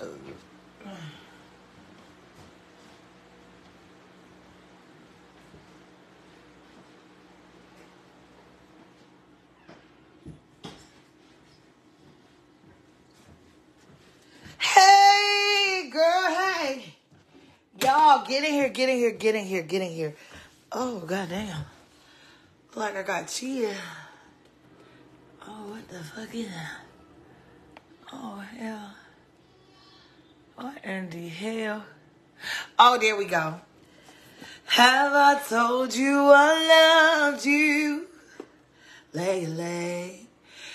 Hey, girl, hey. Y'all, get in here, get in here, get in here, get in here. Oh, goddamn. Like I got cheated. Oh, what the fuck is that? Oh, hell. What in the hell? Oh, there we go. Have I told you I loved you lately?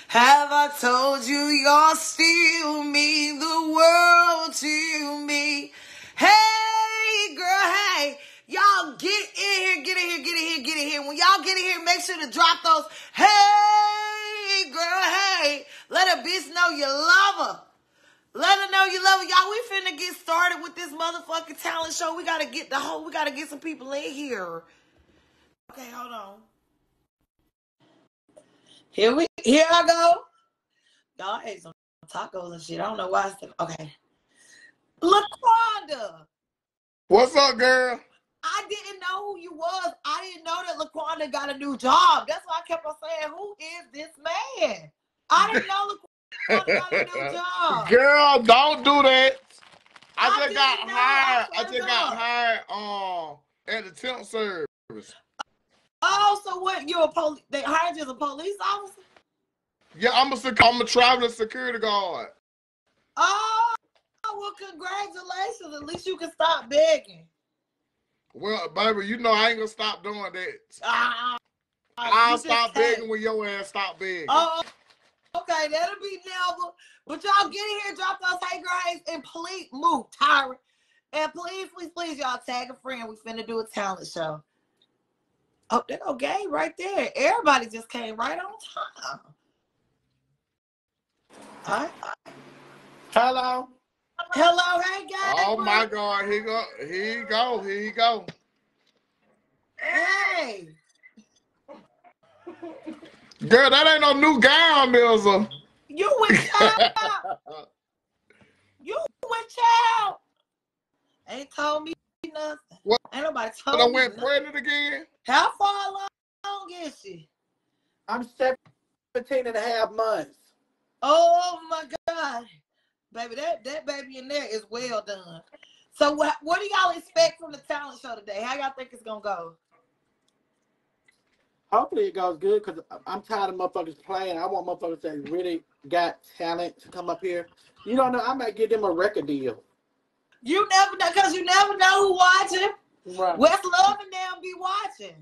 Have I told you you're still mean the world to me? Hey, girl, hey. Y'all get in here, get in here, get in here, get in here. When y'all get in here, make sure to drop those. Hey, girl, hey. Let a bitch know you love her. Let her know you love her. Y'all, we finna get started with this motherfucking talent show. We gotta get the whole, we gotta get some people in here. Okay, hold on. Here we, here I go. Y'all ate some tacos and shit. I don't know why. I said, okay. LaQuanda. What's up, girl? I didn't know who you was. I didn't know that LaQuanda got a new job. That's why I kept on saying, who is this man? I didn't know LaQuanda got a new job. Girl, don't do that. I I just got hired. I I just got hired um at the temp service. Oh, so what? You're a police? They hired you as a police officer? Yeah, I'm a sec- I'm a traveling security guard. Oh, well, congratulations. At least you can stop begging. Well, baby, you know I ain't gonna stop doing that. Ah, I'll stop begging when your ass stop begging. Oh, okay, that'll be never. But y'all get in here, drop those hey girls, and please move, Tyra. And please, please, please, y'all tag a friend. We finna do a talent show. Oh, there go Gabe right there. Everybody just came right on time. All right. Hello. Hello, hey guys. Oh my God, here go, here you go, here you go. Hey. Girl, that ain't no new gown, Milza. You with child. You with child. Ain't told me nothing. What? Ain't nobody I told me I went nothing. pregnant again. How far along is she? I'm 17 and a half months. Oh my God. Baby, that, that baby in there is well done. So what what do y'all expect from the talent show today? How y'all think it's gonna go? Hopefully it goes good because I'm tired of motherfuckers playing. I want motherfuckers that really got talent to come up here. You don't know, I might give them a record deal. You never know because you never know who watching. Right. West Love and them be watching.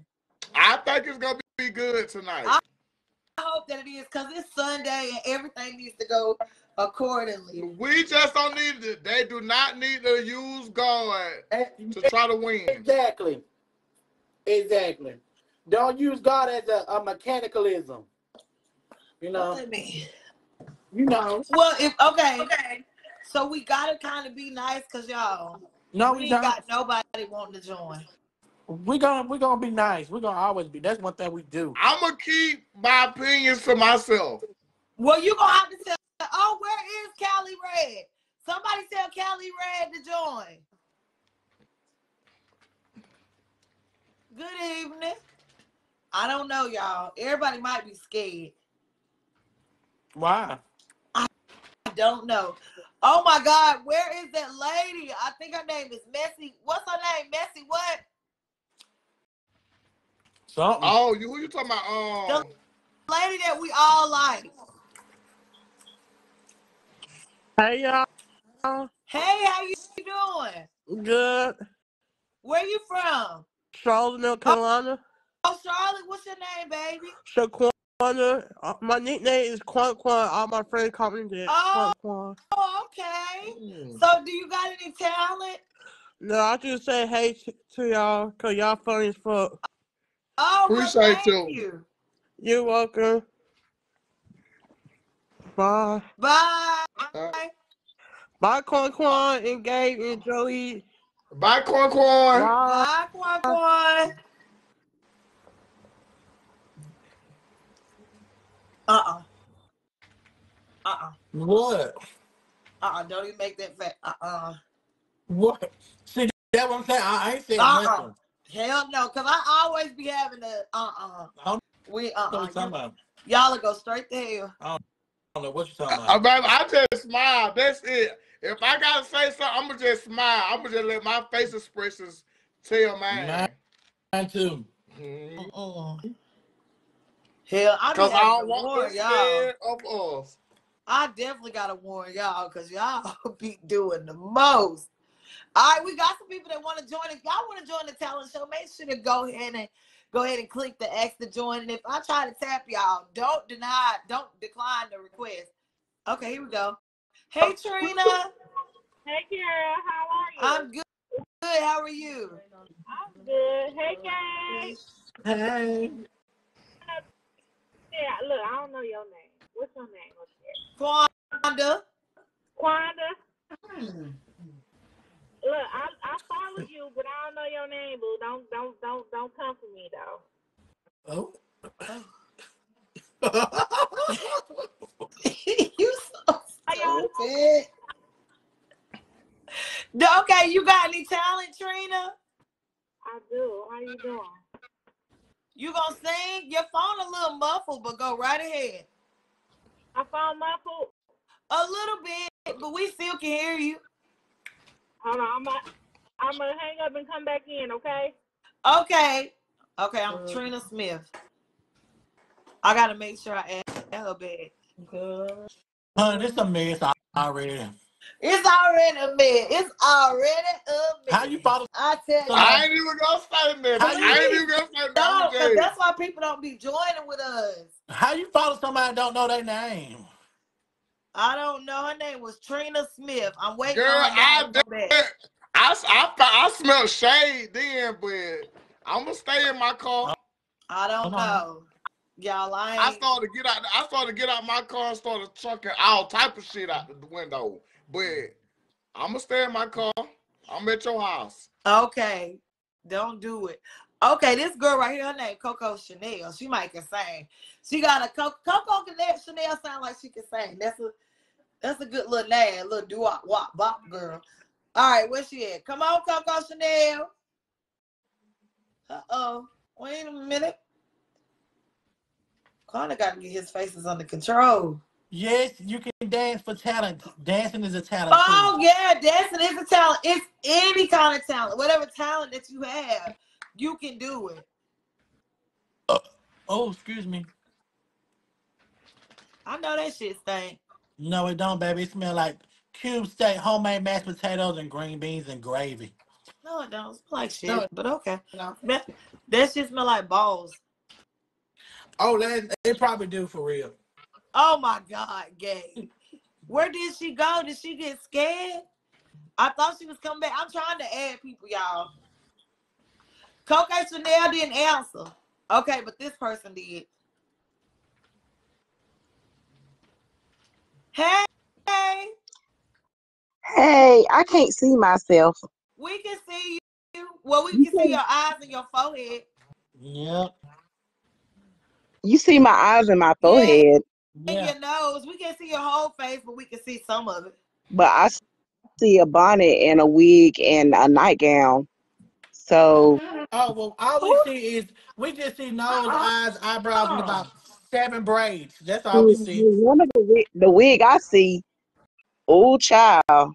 I think it's gonna be good tonight. I- I hope that it is because it's Sunday and everything needs to go accordingly. We just don't need to. They do not need to use God eh, to try to win. Exactly. Exactly. Don't use God as a, a mechanicalism. You What know, that mean? you know. Well, if okay, okay. So we gotta kind of be nice because y'all, No, we we don't. got nobody wanting to join. We're gonna we're gonna be nice. We're gonna always be. That's one thing we do. I'm gonna keep my opinions to myself. Well, you gonna have to tell. Oh, where is Callie Red? Somebody tell Callie Red to join. Good evening. I don't know, y'all. Everybody might be scared. Why? I don't know. Oh my God, where is that lady? I think her name is Messy. What's her name? Messy what? Something. Oh, you who you talking about? Um, the Lady that we all like. Hey y'all, Hey, how you doing? good. Where you from? Charlotte, North Carolina. Oh, Charlotte, what's your name, baby? Shaquana. Uh, my nickname is Quan Quan. All my friends call me that. Oh. Quan Quan. Oh, okay. hmm. So, do you got any talent? No, I just say hey to, to y'all because y'all funny as fuck. Oh, well, Appreciate thank you. you. You're welcome. Bye. Bye. Uh, Bye, Quan Quan and Gabe and Joey. bye, Corn Corn. Bye. Bye, Quan Quan. Uh-uh. Uh-uh. What? Uh-uh, don't even make that fact. Uh-uh. What? See, that's what I'm saying. I, I ain't saying Uh-uh. nothing. Hell no, because I always be having the uh-uh. I don't We know what uh-uh. you're talking about. Y'all will go straight to hell. I don't know what you're talking about. I, I just smile. That's it. If I gotta say something, I'm gonna just smile. I'm gonna just let my face expressions tell mine. Mine. Mine too. Mhm. Mm-mm. Hell, I be Cause I don't to want warn to y'all. of us. I definitely gotta warn y'all because y'all be doing the most. All right, we got some people that want to join. If y'all want to join the talent show, make sure to go ahead and go ahead and click the X to join. And if I try to tap y'all, don't deny, don't decline the request. Okay, here we go. Hey Trina, Hey, Kara, how are you? I'm good. Good. How are you? I'm good. Hey, Kay. Hey. Yeah, look, I don't know your name. What's your name up there? Quanda. Quanda. Look, I I follow you, but I don't know your name, boo. Don't don't don't don't come for me though. Oh. you so stupid. Okay, you got any talent, Trina? I do. How you doing? You gonna sing? Your phone a little muffled, but go right ahead. I found my food. A little bit, but we still can hear you. Hold on, I'm gonna I'm gonna hang up and come back in, okay? Okay. Okay, I'm uh. Trina Smith. I gotta make sure I add her back. Honey, this a mess already. It's already a mess. It's already a mess. How you follow? I tell you. I ain't even gonna say nothing. How you- I ain't even gonna say No, nothing. 'cause that's why people don't be joining with us. How you follow somebody that don't know their name? I don't know. Her name was Trina Smith. I'm waiting Girl, on her I name to. I, I, I smell shade then, but I'm gonna stay in my car. I don't Hold on. know. Y'all, I ain't. I started to get out. I started to get out my car and started chucking all type of shit out the window. But I'm gonna stay in my car. I'm at your house. Okay, don't do it. Okay, this girl right here, her name Coco Chanel. She might can sing. She got a Coco, Coco Chanel, sound like she can sing. That's a that's a good little name, little doo wop wop bop girl. All right, where she at? Come on, Coco Chanel. Uh oh. Wait a minute. Connor got to get his faces under control. Yes, you can dance for talent. Dancing is a talent Oh too. yeah, dancing is a talent. It's any kind of talent, whatever talent that you have, you can do it. Oh, oh, excuse me. I know that shit stink. No, it don't, baby. It smell like cube steak, homemade mashed potatoes, and green beans and gravy. No, it don't. It smell like shit, No. but okay. No. That, that shit smell like balls. Oh, they, they probably do for real. Oh my God, gay. Where did she go? Did she get scared? I thought she was coming back. I'm trying to add people, y'all. Coco Chanel didn't answer. Okay, but this person did. Hey, hey, Hey, I can't see myself. we can see you. Well, we You can see your eyes and your forehead. Yep. You see my eyes and my forehead, and Yeah. your nose. We can see your whole face, but we can see some of it. but I see a bonnet and a wig and a nightgown. So Oh well, all we see is we just see nose, uh-uh. eyes, eyebrows, and about uh-uh. seven braids. That's all we see. Mm-hmm. one of the wig, the wig I see, oh child,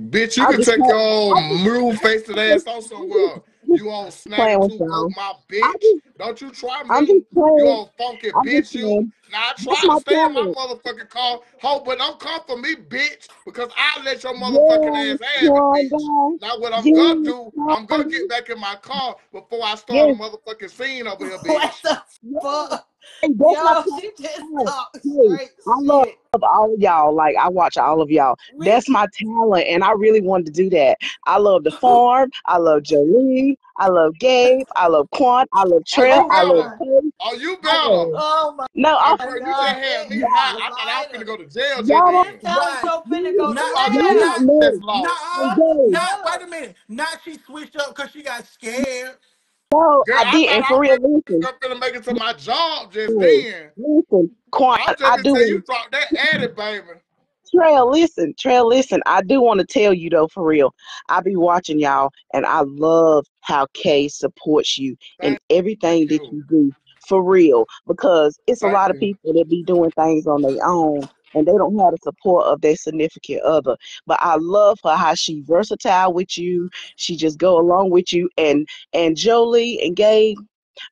Bitch, you I can take your old move face ass on somewhere. You on playing snap with two my bitch. just, Don't you try I'm me. just You playing. on funky I'm just bitch you. playing. Now I That's try my to stay in my motherfucking car. Ho, but don't come for me, bitch. Because I let your motherfucking Yes, ass have it, bitch. Now what I'm Yes, gonna do, I'm gonna get back in my car before I start a motherfucking scene over here, bitch. What bitch. the fuck? Hey, that's my Yo, talent. she just Hey, talked I love shit. all of y'all. Like I watch all of y'all. We That's my talent, and I really wanted to do that. I love the farm. I love Jolie. I love Gabe. I love Quant. I love Are Trent. I love better? Are you I better? Oh my No, I I'm girl, you just god, had that me is high. a I thought I was lighter. finna go to jail just y'all. This then. talent Right. finna go to Not Fuck Y'all you, jail. not look. that's not lost. Hey, Gabe. not wait a minute. Not she switched up because she got scared. No, Girl, I I didn't. For real, listen. finna make it to my job just Hey, then. listen, Quant. I'm I gonna you, do. that addy, baby. Trail, listen, Trail, listen. I do want to tell you though, for real. I be watching y'all, and I love how Kay supports you in Thank everything that you. you do, for real. Because it's a Thank lot of people that be doing things on their own, and they don't have the support of their significant other. But I love her how she versatile with you. She just go along with you, and and Jolie and Gabe.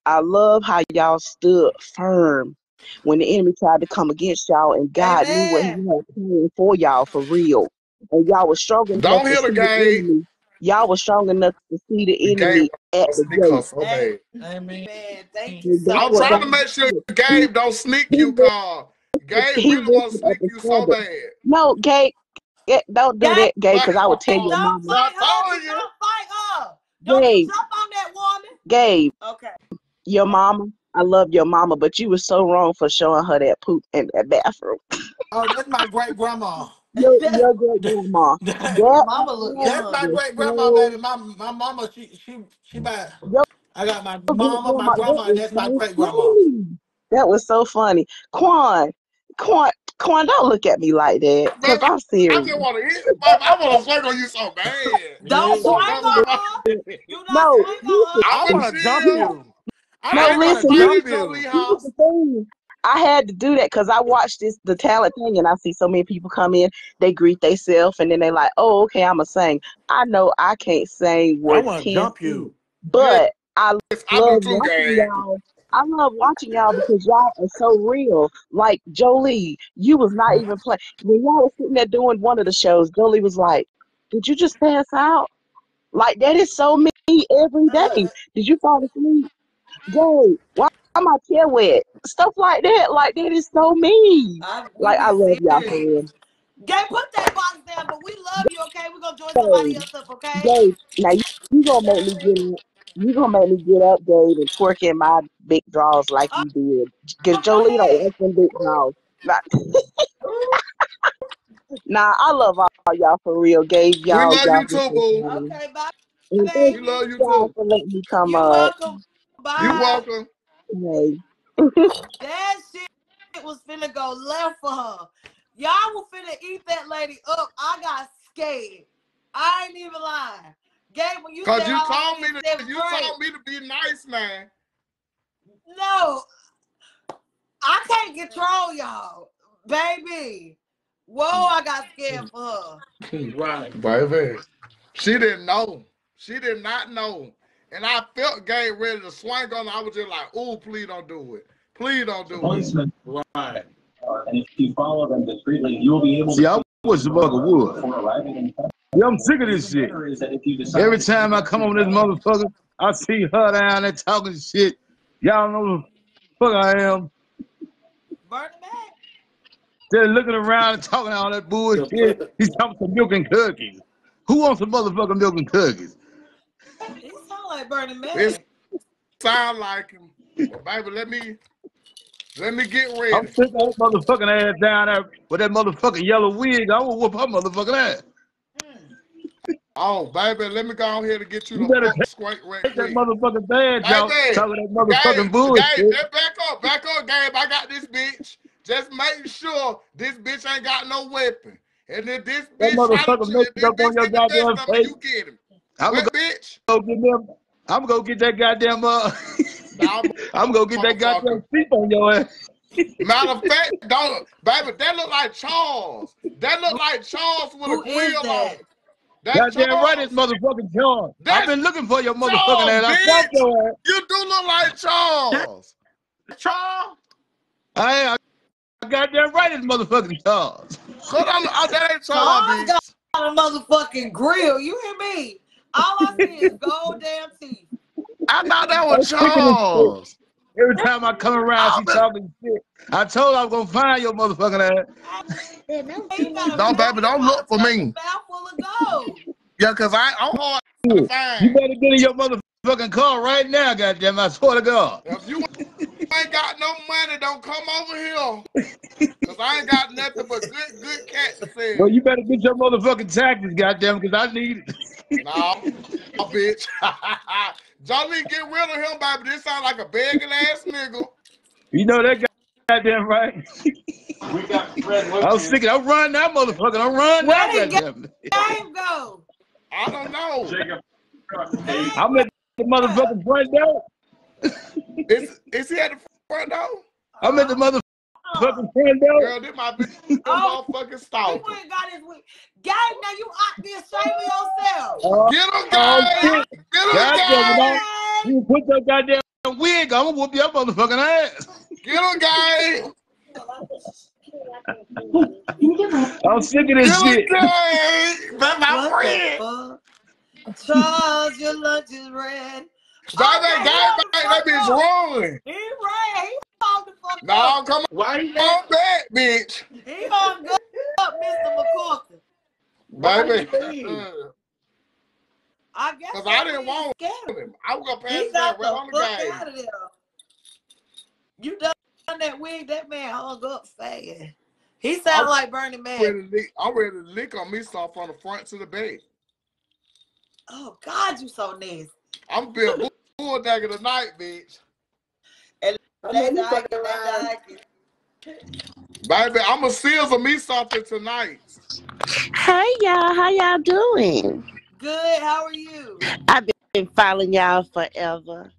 I love how y'all stood firm when the enemy tried to come against y'all, and God knew what He Amen. had planned for y'all for real. And y'all was strong enough Don't to see the Gabe. enemy. Y'all was strong enough to see the Gabe enemy at the sneak gate. so Hey. Amen. thank you so I'm trying to make sure Gabe don't sneak you, lifted, cause Gabe he really want to sneak you so bad. No, Gabe, Gabe, don't do Gabe, that, Gabe, because I would tell your don't I fight her. told Don't fight her. Don't Gabe, jump on that woman. Gabe, Okay. your mama. I love your mama, but you were so wrong for showing her that poop in that bathroom. Oh, that's my great grandma. Your your great grandma. That, That mama look that's young. my great grandma, baby. My my mama, she she she bad. your I got my great mama, my grandma. That and was that's my so great grandma. funny. That was so funny. Quan, Quan, Quan, don't look at me like that, cause Baby, I'm I serious. just want to hit. Baby, I want to swing on you so bad. Don't Yeah. swing But on my, her. Do not No, swing on her. listen, I'm gonna want to jump chill. you. I no, I ain't want gonna to listen. fight Here's, jump you. Jolie here's house. the thing. I had to do that because I watched this the talent thing, and I see so many people come in. They greet themselves, and then they like, "Oh, okay, I'ma sing." I know I can't sing I worth want to jump cents, you. but I Yes, I love too, watching Gabe. y'all. I love watching y'all because y'all are so real. Like Jolie, you was not even playing when y'all was sitting there doing one of the shows. Jolie was like, "Did you just pass out?" Like that is so me every day. Did you fall asleep? Jay, why my chair wet? Stuff like that. Like that is so me. I, Like I love y'all for real. Gay, put that box down, but we love you, okay? We're going to join somebody Jay, else up, okay? Jay, now you, you gonna make me get up. You gonna make me get up, Dave, and twerk in my big draws like you did. Cause go Jolie don't ahead. like them big draws. Nah, nah, I love all y'all for real. Gave y'all love y'all you just too, boo. Okay, bye, And thank We love you y'all too. for letting me come You're up. welcome. You Bye. welcome. Hey. That shit was finna go left for her. Y'all were finna eat that lady up. I got scared. I ain't even lying. Gabe, when you Cause you told me to you grade, told me to be nice, man. no, I can't control y'all. Baby. Whoa, I got scared for her. Right. Baby. She didn't know. She did not know. And I felt Gabe ready to swing on her. I was just like, oh, please don't do it. Please don't do it. policemen Right. and if you follow them discreetly, you'll be able See, to I wish the mother would. before arriving Yeah, I'm sick of this shit. matter is that if you decide Every time I come on this motherfucker, I see her down there talking shit. Y'all know who the fuck I am. Burn it back. They're looking around and talking all that bullshit. He's talking some milk and cookies. Who wants some motherfucking milk and cookies? It sound like Burning Man. It sound like him. Well, baby, let me let me get ready. I'm of that motherfucking ass down there with that motherfucking yellow wig. I will whoop her motherfucking ass. Oh, baby, let me go on here to get you You the better fuck straight right Take that motherfucking badge out, talking that motherfucking Gabe, bullshit. Gabe, back up, back up, Gabe. I got this bitch. Just make sure this bitch ain't got no weapon. And if this That bitch motherfucker messed this up on your get the best goddamn face. you get him. I'm gonna bitch? go get them. I'm gonna go get that goddamn uh. Nah, I'm gonna get that goddamn motherfucker. sleep on your ass. Matter of fact, don't, baby, that look like Charles. That look like Charles with Who a is grill on. that? That's Goddamn right, it's Charles. motherfucking Charles. I've been looking for your motherfucking Charles, ass. I found bitch. your ass. You do look like Charles. Charles. I, I goddamn right, it's motherfucking Charles. Hold on, oh, that ain't Charles, Charles got bitch. a motherfucking grill. You hear me? All I see is gold damn teeth. I thought that was sick of this shit. Charles. Every time I come around, she but- talking shit. I told her I was gonna find your motherfucking ass. He got a baby, don't look for got a me. Full of gold. Yeah, cause I I'm hard to You better get in your motherfucking car right now, goddamn! I swear to God. If you ain't got no money, don't come over here. Cause I ain't got nothing but good, good cat to sell. Well, you better get your motherfucking taxes, goddamn, because I need it. No, no, bitch. Johnny, get rid of him, baby. This sound like a begging ass nigga. You know that guy. goddamn right. We got Fred I was Wilkins. thinking, I'm running that motherfucker. I'm running Where that did goddamn. Game go. I don't know. Jacob. Game I'm at the motherfucking front door. Is is he at the front door? I'm at the motherfucking Oh, front door. Girl, this might be a oh, motherfucking stalker. went and got his wig. Game, now you ought to be ashamed of yourself. Oh, Get him, uh, oh guys! shit. Get him, Goddamn it, guys! You put that goddamn wig on, I'm gonna whoop your motherfucking ass. Get him, guys! I'm sick of this him, shit. guys! That's my What friend. Charles, your lunch is red. Baby, Okay, oh, he guy, on the baby, that bitch door. run. He ran. He on the fuck No, up. come Why you on let? back, bitch. He on go up, Mr. McCourty. Why Baby. I guess Because I didn't want scared him. him. I was going to pass He it down got the on the fuck game. out of there. You done that wig, that man hung up fast. He sound I'm like Bernie ready Mac. lick, I'm ready to lick on me some from the front to the back. Oh God, you so nasty. I'm being bull bulldagger tonight, bitch. And I know you fucking lying. Baby, I'm a sizzle me something tonight. Hey y'all, how y'all doing? Good, how are you? I've been following y'all forever.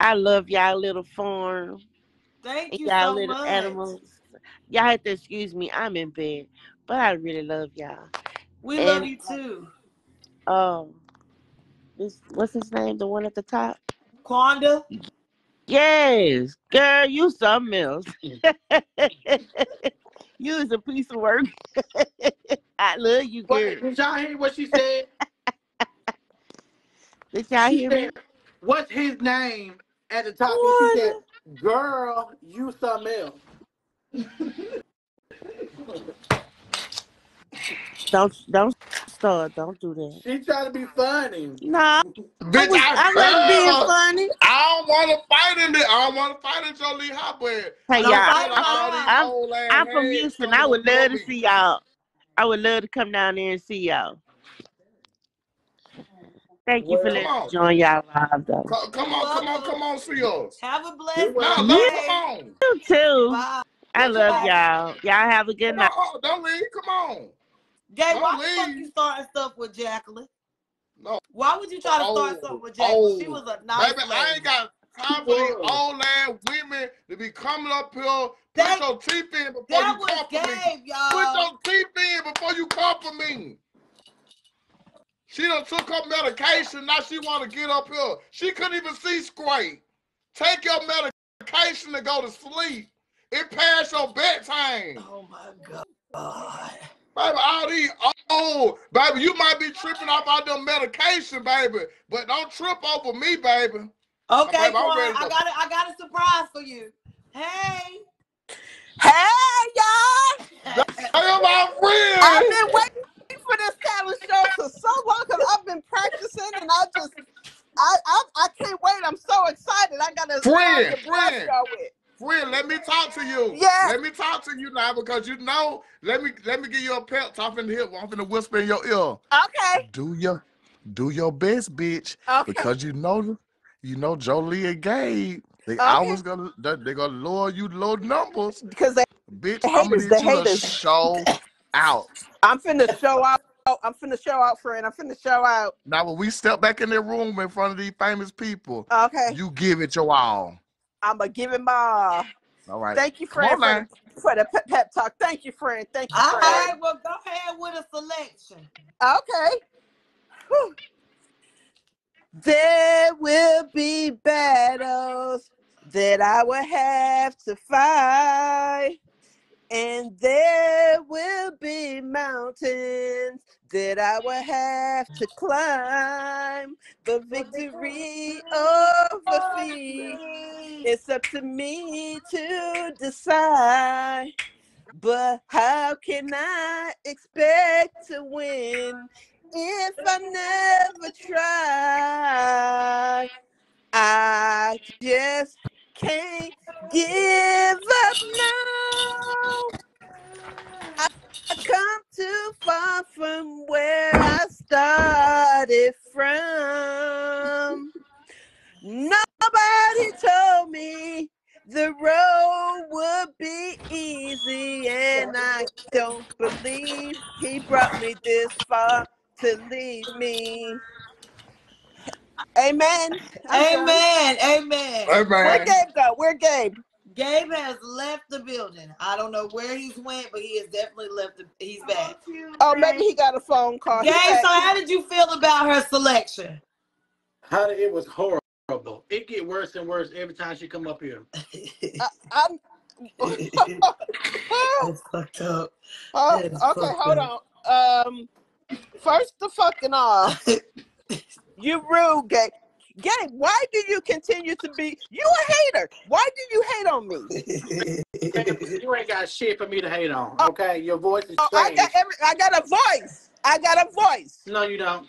I love y'all little farm Thank you y'all so little much. animals. Y'all have to excuse me, I'm in bed, but I really love y'all. We love you too. um, this what's his name? The one at the top? Quanda, Yes, girl, you something else. you is a piece of work. I love you, What, girl. did y'all hear what she said? Did y'all She hear me? said, "What's his name?" At the top, and she said, "Girl, you something else." Don't don't start. Don't do that. She trying to be funny. Nah, I Bitch, was I, I wasn't being uh, funny. I don't want to fight in it. I don't want to fight in Jolie Hot, but Hey I don't y'all, feel fight like my all these house. I'm I'm from Houston. I would love to see y'all. I would love to come down there and see y'all. Thank you for Well, Come letting me join y'all live though. Co- Come You're on, come on, come on, see us. Have a you're blessed No, welcome. no, You come day. on. too. Bye. I love y'all. Y'all have a good Come night. on, don't leave. Come on. Gay, Don't why the fuck you leave. starting stuff with Jacqueline? No. Why would you try to start Oh, something with Jacqueline? She oh. was a nice Baby, I ain't got She time for these was. old ass women to be coming up here. Put That your teeth in before you come for me. Gabe, Put y'all. your teeth in before you come for me. She done took her medication. Now she want to get up here. She couldn't even see straight. Take your medication to go to sleep. It past your bedtime. Oh my god. Baby, all these oh, baby, you might be tripping off all them medication, baby, but don't trip over me, baby. Okay, baby, I'm Quan, ready I to. got a, I got a surprise for you. Hey. Hey y'all! Hey, my I've been waiting for this kind of show for so long because I've been practicing and I just I, I I can't wait. I'm so excited. I got a song Friend, to bless friend, friend, let me talk to you. Yes. Let me talk to you now because you know, let me let me give you a pep talk in the hip. I'm finna whisper in your ear. Okay. Do your do your best, bitch, Okay. because you know you know Jolie and Gabe. They oh, Okay. always gonna they they gonna lower you low numbers. Because the Bitch, I'm gonna need the you to show out. I'm finna show out. I'm finna show out, friend. I'm finna show out. Now, when we step back in the room in front of these famous people, Okay. you give it your all. I'ma give it my all. All right. Thank you, Come on friend, for the for the pep, pep talk. Thank you, friend. Thank you, All friend. right, well go ahead with a selection. Okay. Whew. There will be battles that I will have to fight, and there will be mountains that I will have to climb. The victory over fear, it's up to me to decide. But how can I expect to win if I never try? I just can't give up now. I I come too far from where I started from. Nobody told me the road would be easy and I don't believe He brought me this far to leave me. Amen. I'm done. Amen. Amen. Where man. Gabe go? Where Gabe? Gabe has left the building. I don't know where he's went, but he has definitely left. The, he's back. Oh, maybe he got a phone call. He Gabe, so how did you feel about her selection? How did, it was horrible. It get worse and worse every time she come up here. I, I'm. That's fucked up. Oh, okay, fucked hold up. on. Um, first the fucking all, you rude, Gabe. Gabe, why do you continue to be? You a hater. Why do you hate on me? you ain't got shit for me to hate on. Oh. Okay, your voice is Oh, I got every. I got a voice. I got a voice. No, you don't.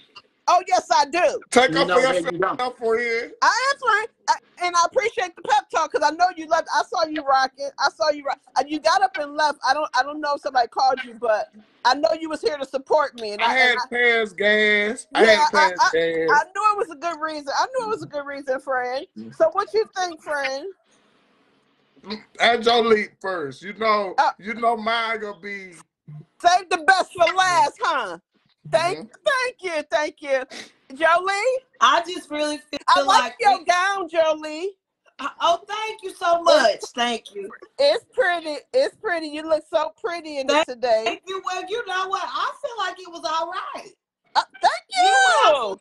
Oh yes, I do. Take You up know for that yourself you don't. for here. I am fine, I, and I appreciate the pep talk because I know you left. I saw you rocking. I saw you rock. And you got up and left. I don't. I don't know if somebody called you, but I know you was here to support me. And I I, had and I, Paris gas. I Yeah, had I, Paris I, gas. I knew it was a good reason. I knew it was a good reason, friend. Mm. So what you think, friend? And Jolie first. You know, Uh, you know mine gonna be Save the best for last, huh? Thank, Mhm. thank you, thank you, Jolie. I just really feel I like like your we- gown, Jolie. oh, thank you so much. Thank you. It's pretty. It's pretty. You look so pretty in it today. Thank you. Well, you know what? I feel like it was all right. Uh, thank You you.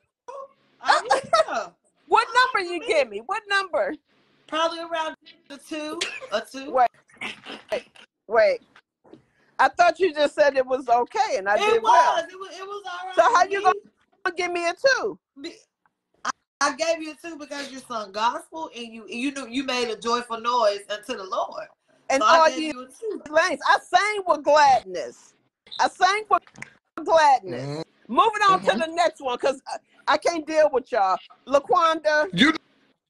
I, yeah. What number you give me? What number? Probably around the two, a two. Wait, wait. I thought you just said it was okay, and I it did was. well. It was. It was all right. So how you gonna give me a two? I, I gave you a two because you sung gospel and you you knew you made a joyful noise unto the Lord. And So I all gave you you a lanes, I sang with gladness. I sang with gladness. Mhm. Moving on Mhm. to the next one, cause I, I can't deal with y'all. Laquanda, you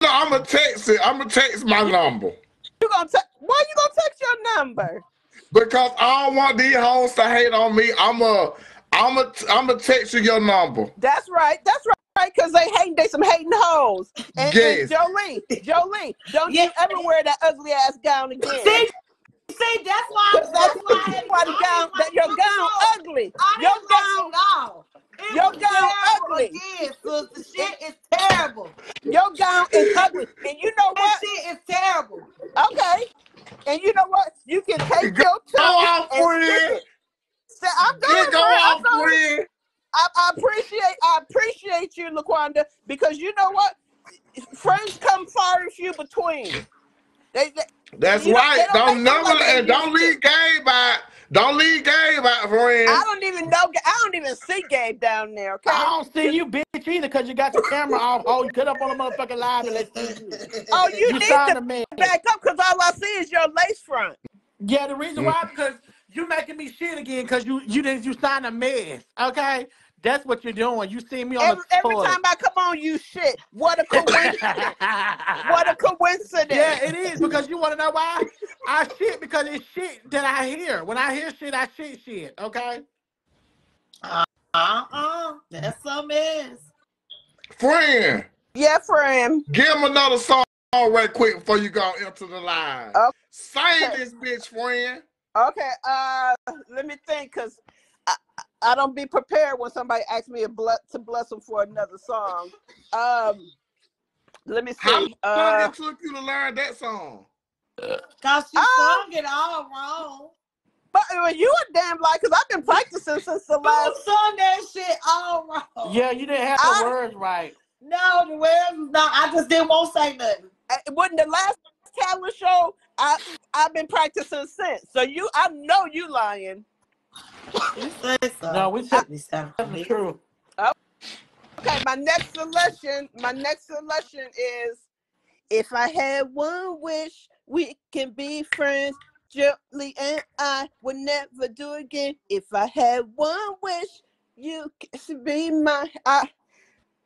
know I'm gonna text it. I'm gonna text my number. you gonna te- why you gonna text your number? Because I don't want these hoes to hate on me. I'm a I'm a I'm gonna text you your number. That's right. That's right. Cause they hate, they some hating hoes. And, Yes. and Jolie, Jolie, don't Yeah. you ever wear that ugly ass gown again? See, see, that's why. Cause That's that's why I had why the gown, that your gown ugly. I Your gown, it at all. It your gown terrible ugly. again, the Shit is terrible. Your gown is ugly. And you know That what? shit is terrible. Okay. And you know what? You can take Go your two off, friend. it. Say, I'm It going, go friend. I'm off, going. friend. I, I appreciate I appreciate you, Laquanda, because you know what? Friends come far and few between. They, they That's right. don't Don't never and don't leave Gabe out. Don't leave Gabe out, friend. I don't even know. I don't even see Gabe down there. Okay. I don't see you, bitch, either, because you got your camera off. Oh, you cut up on the motherfucking live and let's see you. Oh, you You need to man. back up because all I see is your lace front. Yeah, the reason mm. why because you making me shit again because you you didn't you signed a mess. Okay, that's what you're doing. You see me on Every, the every time I come on, you shit. What a coincidence! what a coincidence! yeah, it is because you want to know why I shit because it's shit that I hear. When I hear shit, I shit shit. Okay. Uh-uh. That's a mess. Friend, Yeah, friend. give him another song right quick before you go into the line. Okay. Sing this bitch, friend. Okay. Uh, let me think, cause I, I don't be prepared when somebody asks me a ble- to bless them for another song. Um, let me see. How see. long Uh, it took you to learn that song? Cause she Uh, sung it all wrong. but uh, you a damn lie, cause I've been practicing since the You last. sung that shit all wrong. Yeah, you didn't have I- the words right. No, the words no, I just didn't want to say nothing. It wasn't the last talent show. I I've been practicing since. So you, I know you lying. You say so. No, we said You sound the familiar. truth. Okay, my next selection, my next selection is if I had one wish, we can be friends. Jolie and I would never do again. If I had one wish, you can be my I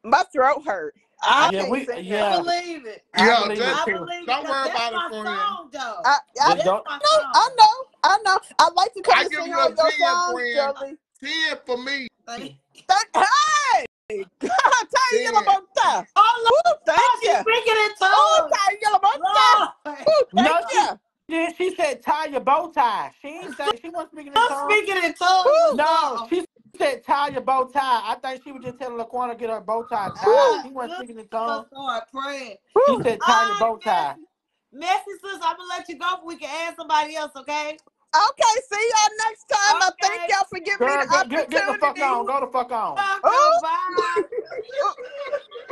my throat hurt. I I, Yeah, we yeah. believe it. I Yeah, believe just it too. believe it. don't 'cause worry about it, my friend. song, though. I, I Just That's don't. my know, I know, I know. I like to come I and give sing you all a your 10, songs, friend. Jolie. 10 for me. Thank Thank, hey, Ty Yellow 10. Monta. Oh, Woo, Lord, thank she you. speaking it Oh, too. Ty Yellow Monta. Lord. Woo, No, she did. She said tie your bow tie. She ain't say she wasn't speaking in I'm tongues. speaking in tongues or No, something. she said tie your bow tie. I think she was just telling Laquan to get her bow tie tied. Ah, She wasn't good. speaking in I'm tongues. start praying. She said tie your bow tie. Messy, messy sis, I'm gonna let you go. so We can add somebody else, okay? Okay, see y'all next time. I thank y'all for giving me Girl, the get, get, get the fuck opportunity. on. Go the fuck on. Welcome,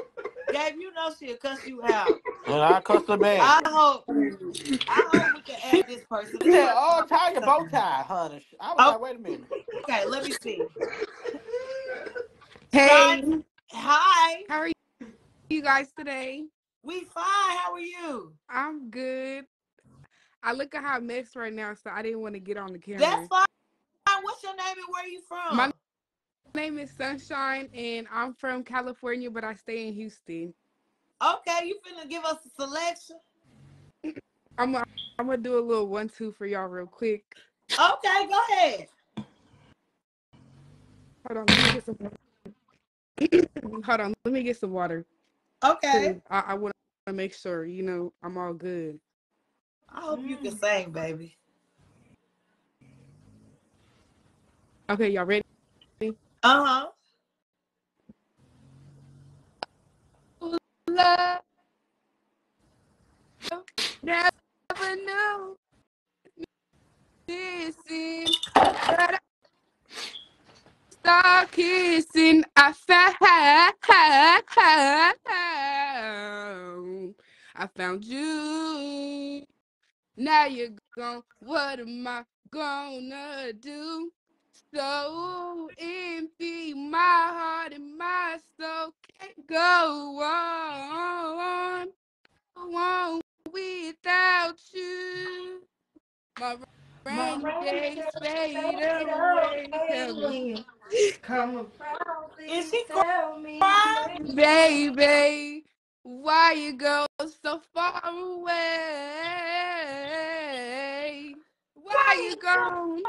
Oh, bye. Gabe, you know she'll cuss you out. And I cussed her I hope, I hope we can add this person. said, "Oh, person tie your bow tie, honey." I was oh, like, "Wait a minute." Okay, let me see. Hey, Shine, hi. how are you guys today? We fine. How are you? I'm good. I look a hot mess right now, so I didn't want to get on the camera. That's camera. fine. What's your name and where you from? My name is Sunshine, and I'm from California, but I stay in Houston. Okay, you finna give us a selection? I'm i I'm gonna do a little one-two for y'all real quick. Okay, go ahead. Hold on, let me get some. Hold on, let me get some water. Okay. I, I want to make sure you know I'm all good. I hope you can sing, baby. Okay, y'all ready? Uh huh. Love never knew kissing, but I start kissing. I found, I found you. Now you're gone. What am I gonna do? So empty, my heart and my soul can't go on, go on without you. My rainy days fade away. away Tell me, come. Is she Tell me, baby, why you go so far away? Why you gone?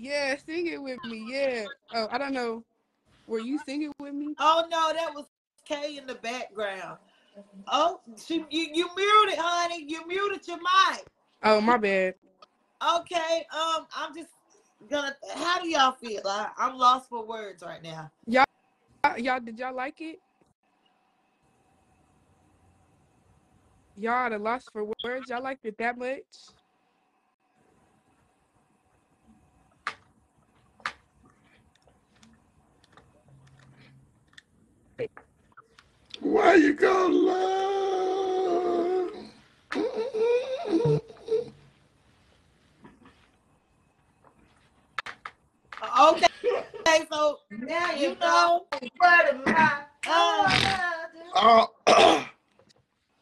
Yeah, sing it with me. Yeah. Oh, I don't know. Were you singing with me? Oh no, that was Kay in the background. Oh, she, you, you muted, honey. You muted your mic. Oh, my bad. Okay. Um, I'm just gonna. How do y'all feel? I, I'm lost for words right now. Y'all, y'all, did y'all like it? Y'all at lost for words. Y'all liked it that much? Why you gonna love? Okay. Okay. So now you you know, What am I uh, do? Uh,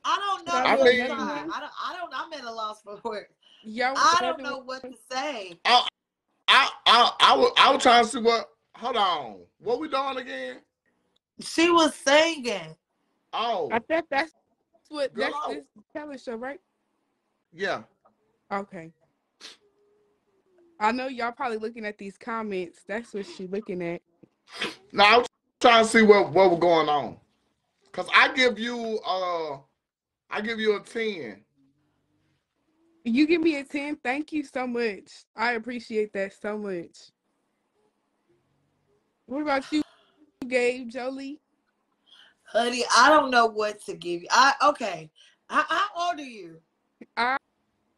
I don't know I I do what mean, another side. one? I don't. I don't. I'm at a loss for words. Y'all I don't know what to say. I, I, I, I, was, I was trying to see what. Hold on. What we doing again? She was singing. Oh, I thought that's what girl. that's I- this talent show, right? yeah. Okay. I know y'all probably looking at these comments. That's what she looking at. Now I was trying to see what what was going on. Cause I give you uh, I give you a ten. You give me a 10. Thank you so much. I appreciate that so much. What about you, Gabe, Jolie? Honey, I don't know what to give you. I okay. How, how old are you? I,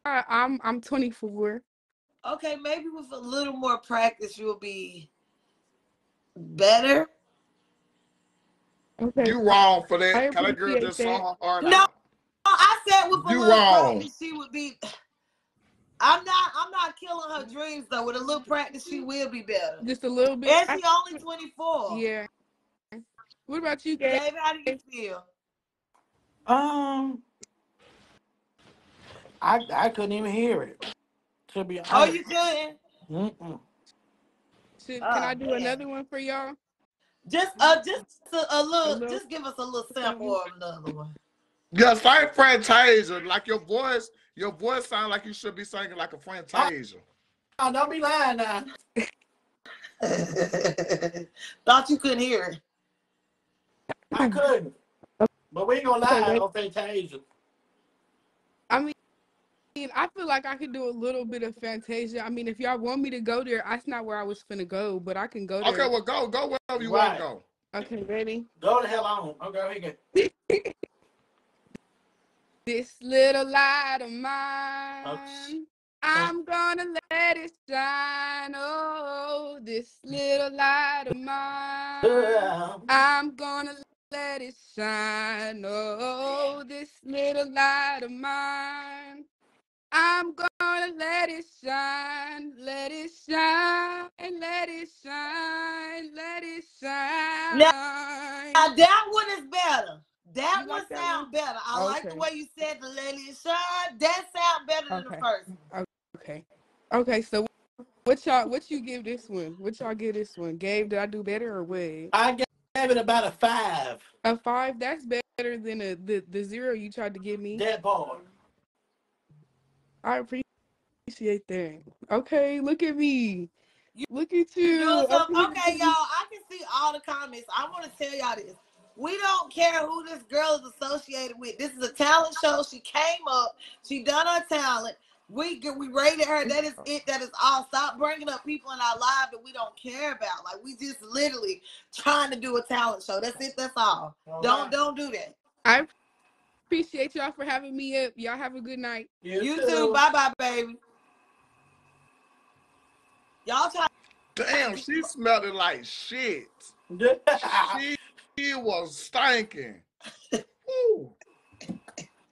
I I'm I'm 24. Okay, maybe with a little more practice, you'll be better. Okay. You wrong for I that. Can that girl appreciate just that. saw her heart No, out? I said with a You little wrong. practice, she would be. I'm not. I'm not killing her dreams though. With a little practice, she mm. will be better. Just a little bit. And I, she only 24. yeah. What about you, Gabe? Baby, how do you feel? Um, I I couldn't even hear it. To be Oh, you couldn't? Mm-mm. Should, can Oh I do man. another one for y'all? Just uh, just a, a A little. little Just give us a little sample of another one. Yeah, sing Fantasia. Like your voice, your voice sound like you should be singing like a Fantasia. Oh, don't be lying now. Thought you couldn't hear it. I couldn't. But we ain't gonna Okay, lie wait. on Fantasia. I mean, I feel like I could do a little bit of Fantasia. I mean, if y'all want me to go there, that's not where I was finna go, but I can go there. Okay, well go go wherever you want to go. Okay, ready? Go the hell on. Okay, here you go. This little light of mine, I'm gonna let it shine. Oh, this little light of mine, I'm gonna let it shine. Oh, this little light of mine, I'm gonna let it shine, let it shine, let it shine, let it shine. Now that one is better. That You one like that sound one? better. I like the Okay. way you said the let it shine. That sound better than the Okay. first. one. Okay. Okay, so what y'all what you give this one? What y'all give this one? Gabe, did I do better or what? I gave it about a five. A five? That's better than a, the the zero you tried to give me. That part. I appreciate that. Okay, look at me. You- Look at You you. know up something? here Okay, y'all. I can see all the comments. I want to tell y'all this. We don't care who this girl is associated with. This is a talent show. She came up. She done her talent. We g- we rated her. That is it. That is all. Stop bringing up people in our life that we don't care about. Like we just literally trying to do a talent show. That's it. That's all. Don't don't do that. I appreciate y'all for having me up. Y'all have a good night. You too. Bye bye, baby. Y'all try. Damn, she smelled it like shit. She, she was stinking. Woo.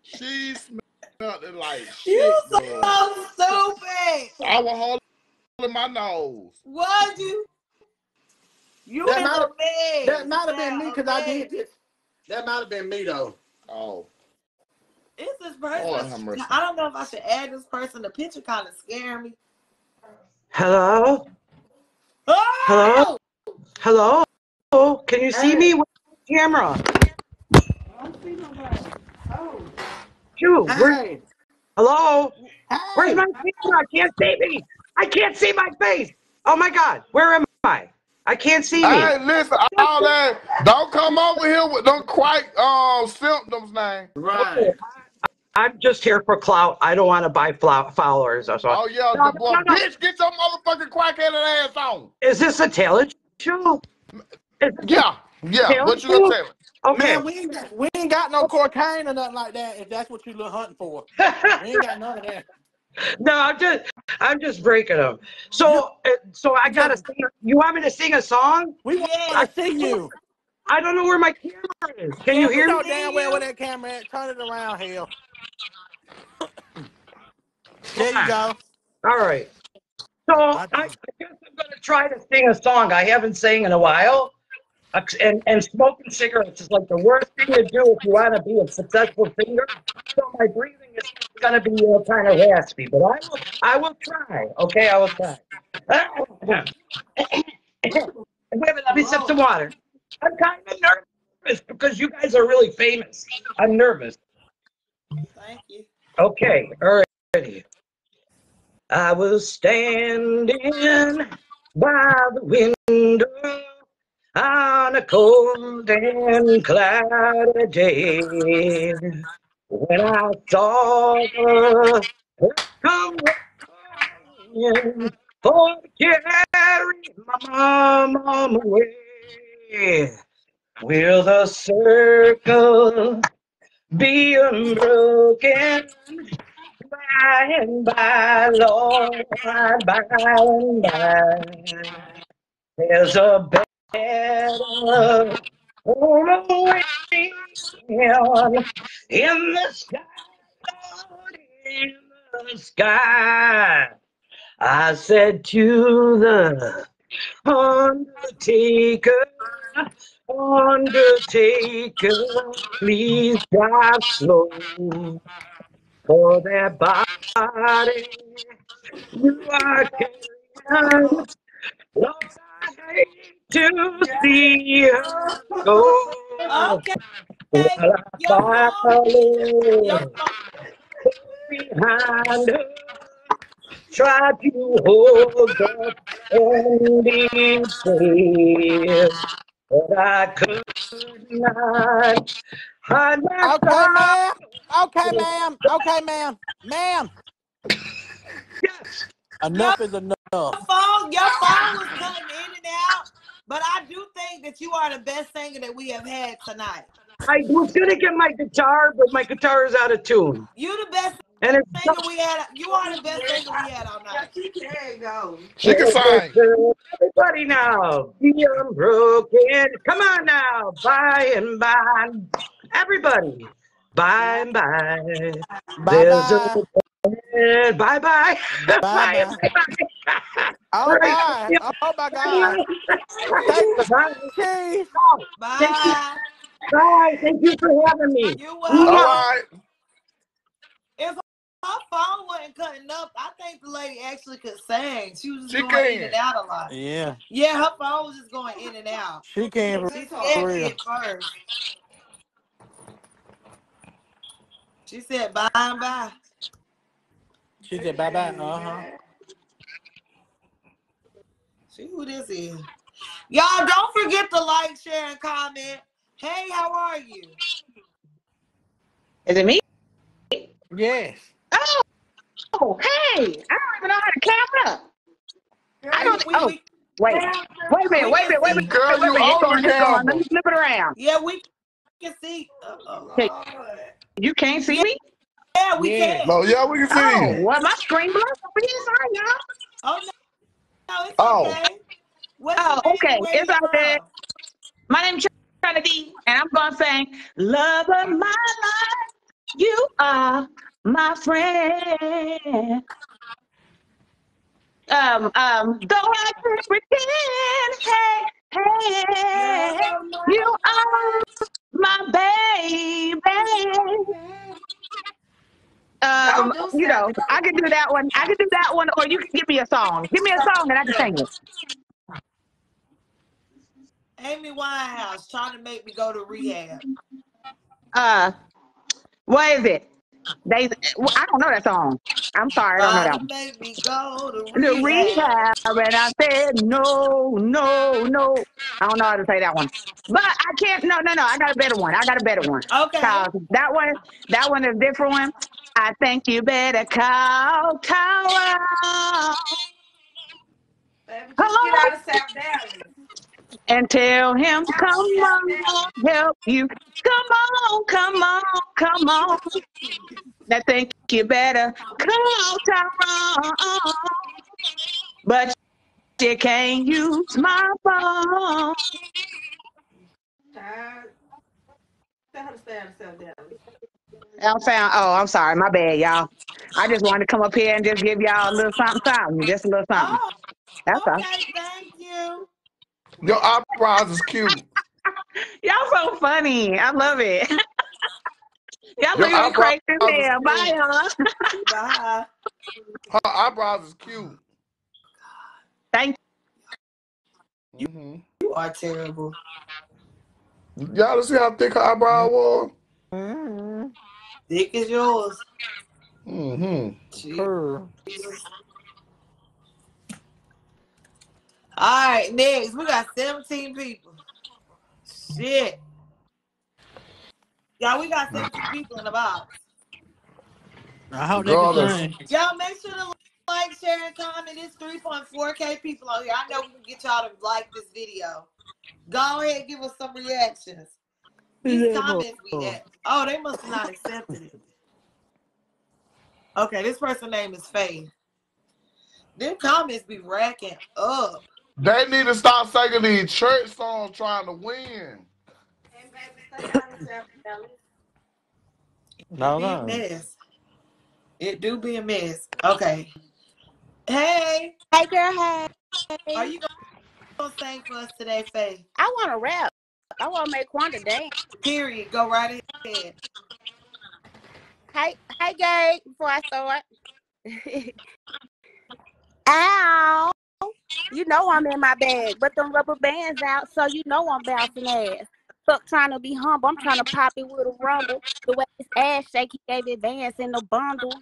She smelled it like shit. You so girl. stupid. I was holding my nose. Was you? You That in might the have- mess. That might have been me because I did this. That might have been me though. Oh, It's this person. Lord have mercy. I don't know if I should add this person. The picture kind of scared me. Hello? Oh! Hello? Hello? Can you see me with the camera? Shoot, where, Hey, hello? Where's my camera? I can't see me. I can't see my face. Oh my God, where am I? I can't see me. Hey, listen, all that. Don't come over here with them quite um symptoms, now. right. I'm just here for clout. I don't want to buy flow- followers or so. Oh yeah, No, the no, no. bitch, get your motherfucking crack-headed ass on. Is this a talent show? Is Yeah, yeah. What you gonna show? Okay. Man, we ain't got we ain't got no cocaine or nothing like that. If that's what you look hunting for, we ain't got none of that. no, I'm just I'm just breaking them. So uh, so I gotta sing. You want me to sing a song? We want Yeah. to see you. I don't know where my camera is. Can Yeah, you hear know me? damn well where that camera at. Turn it around, hell. There you go. All right. So I, I guess I'm gonna try to sing a song I haven't sang in a while. And and smoking cigarettes is like the worst thing to do if you want to be a successful singer. So my breathing is gonna be uh, kind of raspy, but I will I will try. Okay, I will try. Wait a minute, let me sip some water. I'm kind of nervous because you guys are really famous. I'm nervous. Thank you. Okay, all right, ready. I was standing by the window on a cold and cloudy day when I saw come running for to carry my mom away. Will the circle be unbroken? by and by, Lord, by and by. There's a on the way in the sky, in the sky. I said to the undertaker, undertaker, please drive slow for that body you are carrying. To see her go. Okay. Well, I song. Follow behind her, try to hold her and be safe, but I could not. I Okay, ma'am. Okay, ma'am. Okay, ma'am. Ma'am. Yes. Your, Enough is enough. your phone, your phone was cutting in and out, but I do think that you are the best singer that we have had tonight. I was gonna get my guitar, but my guitar is out of tune. You the best And it's singer we had. You are the best singer we had all night. There you go. She can sing. Everybody now, be unbroken. Come on now, by and by. Everybody, by and by. Bye There's bye. A bye bye. Bye Bye bye. bye. Oh my. Oh my God. Thank Bye. you. Bye. Bye. Thank you for having me. You All welcome. right. If her phone wasn't cutting up, I think the lady actually could sing. She was just She going in and out a lot. Yeah. Yeah, her phone was just going in and out. She came She for me real. at first. She said bye and bye. She said bye bye. Uh huh. See who this is. Y'all don't forget to like, share, and comment. Hey, how are you? Is it me? Yes. Oh, oh hey! I don't even know how to camera up. I don't. We, Oh, we, wait. Wait a minute. Wait a minute. Wait a minute. Girl, Wait a you minute. It's on on. the It's on. Let me flip it around. Yeah, we can see. Oh, Okay. You can't see me? Yeah, we Yeah. can. No, yeah, we can see Oh, you. well, my screen blurred over here. Sorry, y'all. Oh no, no, it's Oh. okay. What's Oh, your okay. and where It's you out there. from? My name's Trinity, and I'm going to sing Love of my life. You are my friend. Um, um, though I could pretend, hey, hey, you are my baby. Um, you know, I can do that one. I can do that one, or you can give me a song. Give me a song and I can sing it. Amy Winehouse trying to make me go to rehab. Uh, what is it? They, well, I don't know that song. I'm sorry, I don't know that one. The rehab. and I said no, no, no. I don't know how to say that one, but I can't. No, no, no. I got a better one. I got a better one. Okay. That one, that one is a different one. I think you better call Tyrone. Uh, Baby, just get out of South Dallas. And tell him, come on, help you. Come on, come on, come on. I think you better call Tyrone. But you can't use my phone. Tired. Tell her to stay out of South Dallas. I'm saying, oh, I'm sorry, my bad, y'all. I just wanted to come up here and just give y'all a little something, something, just a little something. Oh, That's all. Thank you. Your eyebrows is cute. Y'all so funny. I love it. y'all Your leave me eyebrows crazy as hell. Bye, y'all. Bye. Her eyebrows is cute. Thank hmm You are terrible. Y'all see how thick her eyebrow was? Mm-hmm. Dick is yours. Mm-hmm. Her. Jesus. All right, next we got 17 people. Shit. Y'all, we got 17 people in the box. I hope they can Regardless. Y'all make sure to like, share, and comment. It's 3.4K people on here. I know we can get y'all to like this video. Go ahead and give us some reactions. These Yeah, comments we boy. had. Oh, they must have not accepted it. Okay, this person's name is Faye. Them comments be racking up. They need to stop singing these church songs trying to win. And baby, stay out of South Dallas. No, no. mess. It do be a mess. Okay. Hey, Hey girl, hey. are you gonna sing for us today, Faye? I want to rap. I want to make Quanda dance. Period. Go right ahead. Hey, hey, Gabe. Before I start, ow. You know I'm in my bag, but them rubber bands out, so you know I'm bouncing ass. Fuck trying to be humble, I'm trying to pop it with a rumble. The way his ass shake, he gave advance in the bundle.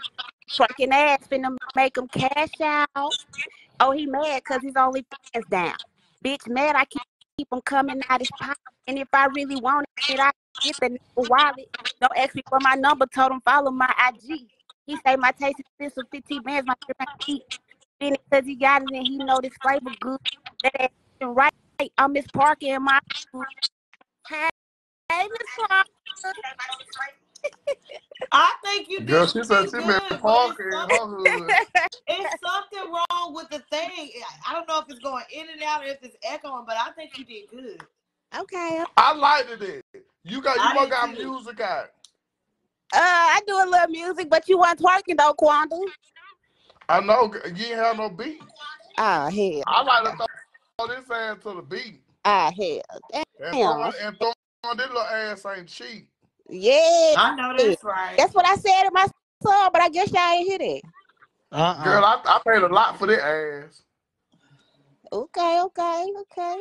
Trucking ass finna make him cash out. Oh, he mad cause his only fans down. Bitch mad, I keep keep him coming out his pocket. And if I really want it, I get the wallet. Don't ask me for my number, told him follow my IG. He say my taste is this with 15 bands, my drip ain't cheap. Because he got it and he know this flavor good. That ain't right. I'm Miss Parker and my Hey, Miss Parker. I think you Girl, did she said she been good, it's, parking in some, her hood. it's something wrong with the thing. I don't know if it's going in and out or if it's echoing, but I think you did good. Okay. I liked it. You got you I must got music out. Uh, I do a little music, but you weren't twerking though, Quanda. I know g- you ain't have no beat. Ah, hell. I like to throw this ass to the beat. Ah, hell. And Damn. throwing and throwing this little ass ain't cheap. Yeah. I know that's right. That's what I said in my song, but I guess y'all ain't hear that. Uh-uh. Girl, I, I paid a lot for this ass. Okay, okay, okay.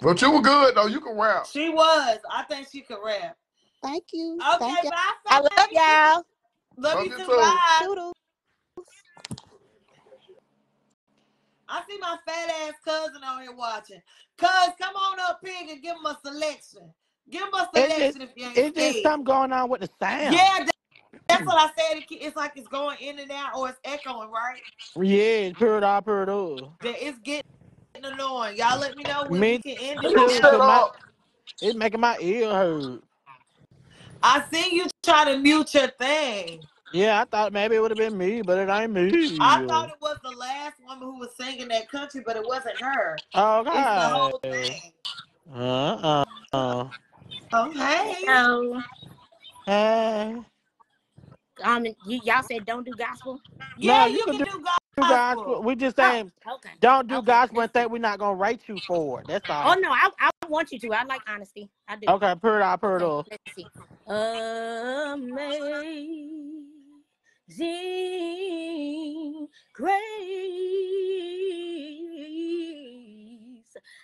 But you were good though. You can rap. She was. I think she could rap. Thank you. Okay, Thank y'all. bye, I love y'all. Love Love you you too. too. Bye. Toodles. I see my fat ass cousin on here watching. Cuz, come on up here and give him a selection. Give him a It's just, selection if you ain't it's just scared. something going on with the sound. Yeah, that- that's hmm. what I said. It's like it's going in and out or it's echoing, right? Yeah, period all period all. That It's getting annoying. Y'all let me know when we can end it too, shut my it's making my ear hurt. I see you try to mute your thing. Yeah, I thought maybe it would have been me, but it ain't me. I thought it was the last woman who was singing that country, but it wasn't her. Oh God! It's the Okay. whole thing. Uh uh. Oh, hey. So, Hey. um, you, y'all said don't do gospel. Yeah, No, you you can can do do do gospel. gospel. We just Oh, saying okay. don't do Okay. gospel and think we're not gonna rate you for it. That's all. Oh no, I I want you to. I like honesty. I do. Okay, period all period Okay, all. let's see. Amazing grace,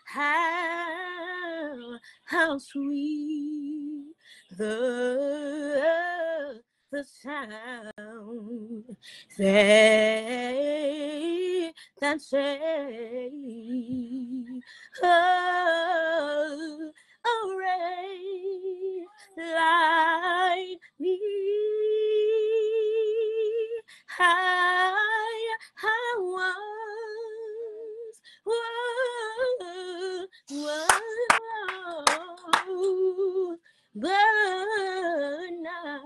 how how sweet the the sound that that saved oh, a ray like me. I, I was, was, was, but now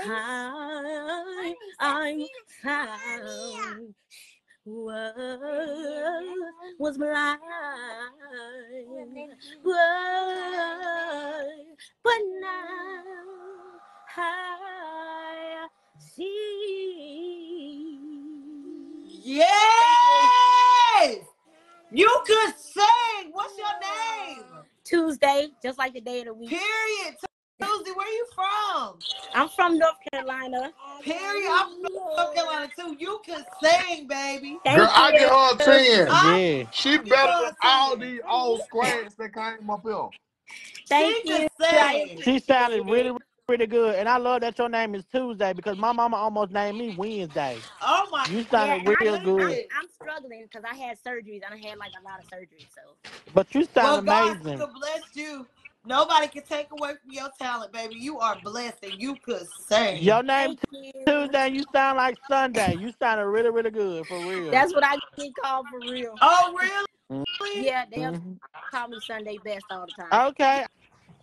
I, I'm found was was blind, but now I see. Yes! You could sing. What's your name? Tuesday, just like the day of the week. Period. Tuesday, where are you from? I'm from North Carolina. Period. I'm from North Carolina too. You can sing, baby. Girl, Thank I you. give her 10. I Yeah. She give better than all these old squares that came up here. Thank She you. can sing. She sounded really, it. really good. And I love that your name is Tuesday because my mama almost named me Wednesday. Oh my You Yeah, sounded and I, real I'm, good. I'm struggling because I had surgeries. I had like a lot of surgeries. So But you Well, sound God amazing. still blessed you. Nobody can take away from your talent, baby. You are blessed and you could sing. Your name thank you. Tuesday, you sound like Sunday. You sounded really, really good for real. That's what I get called for real. Oh, really? Yeah, they'll Mhm. call me Sunday best all the time. Okay,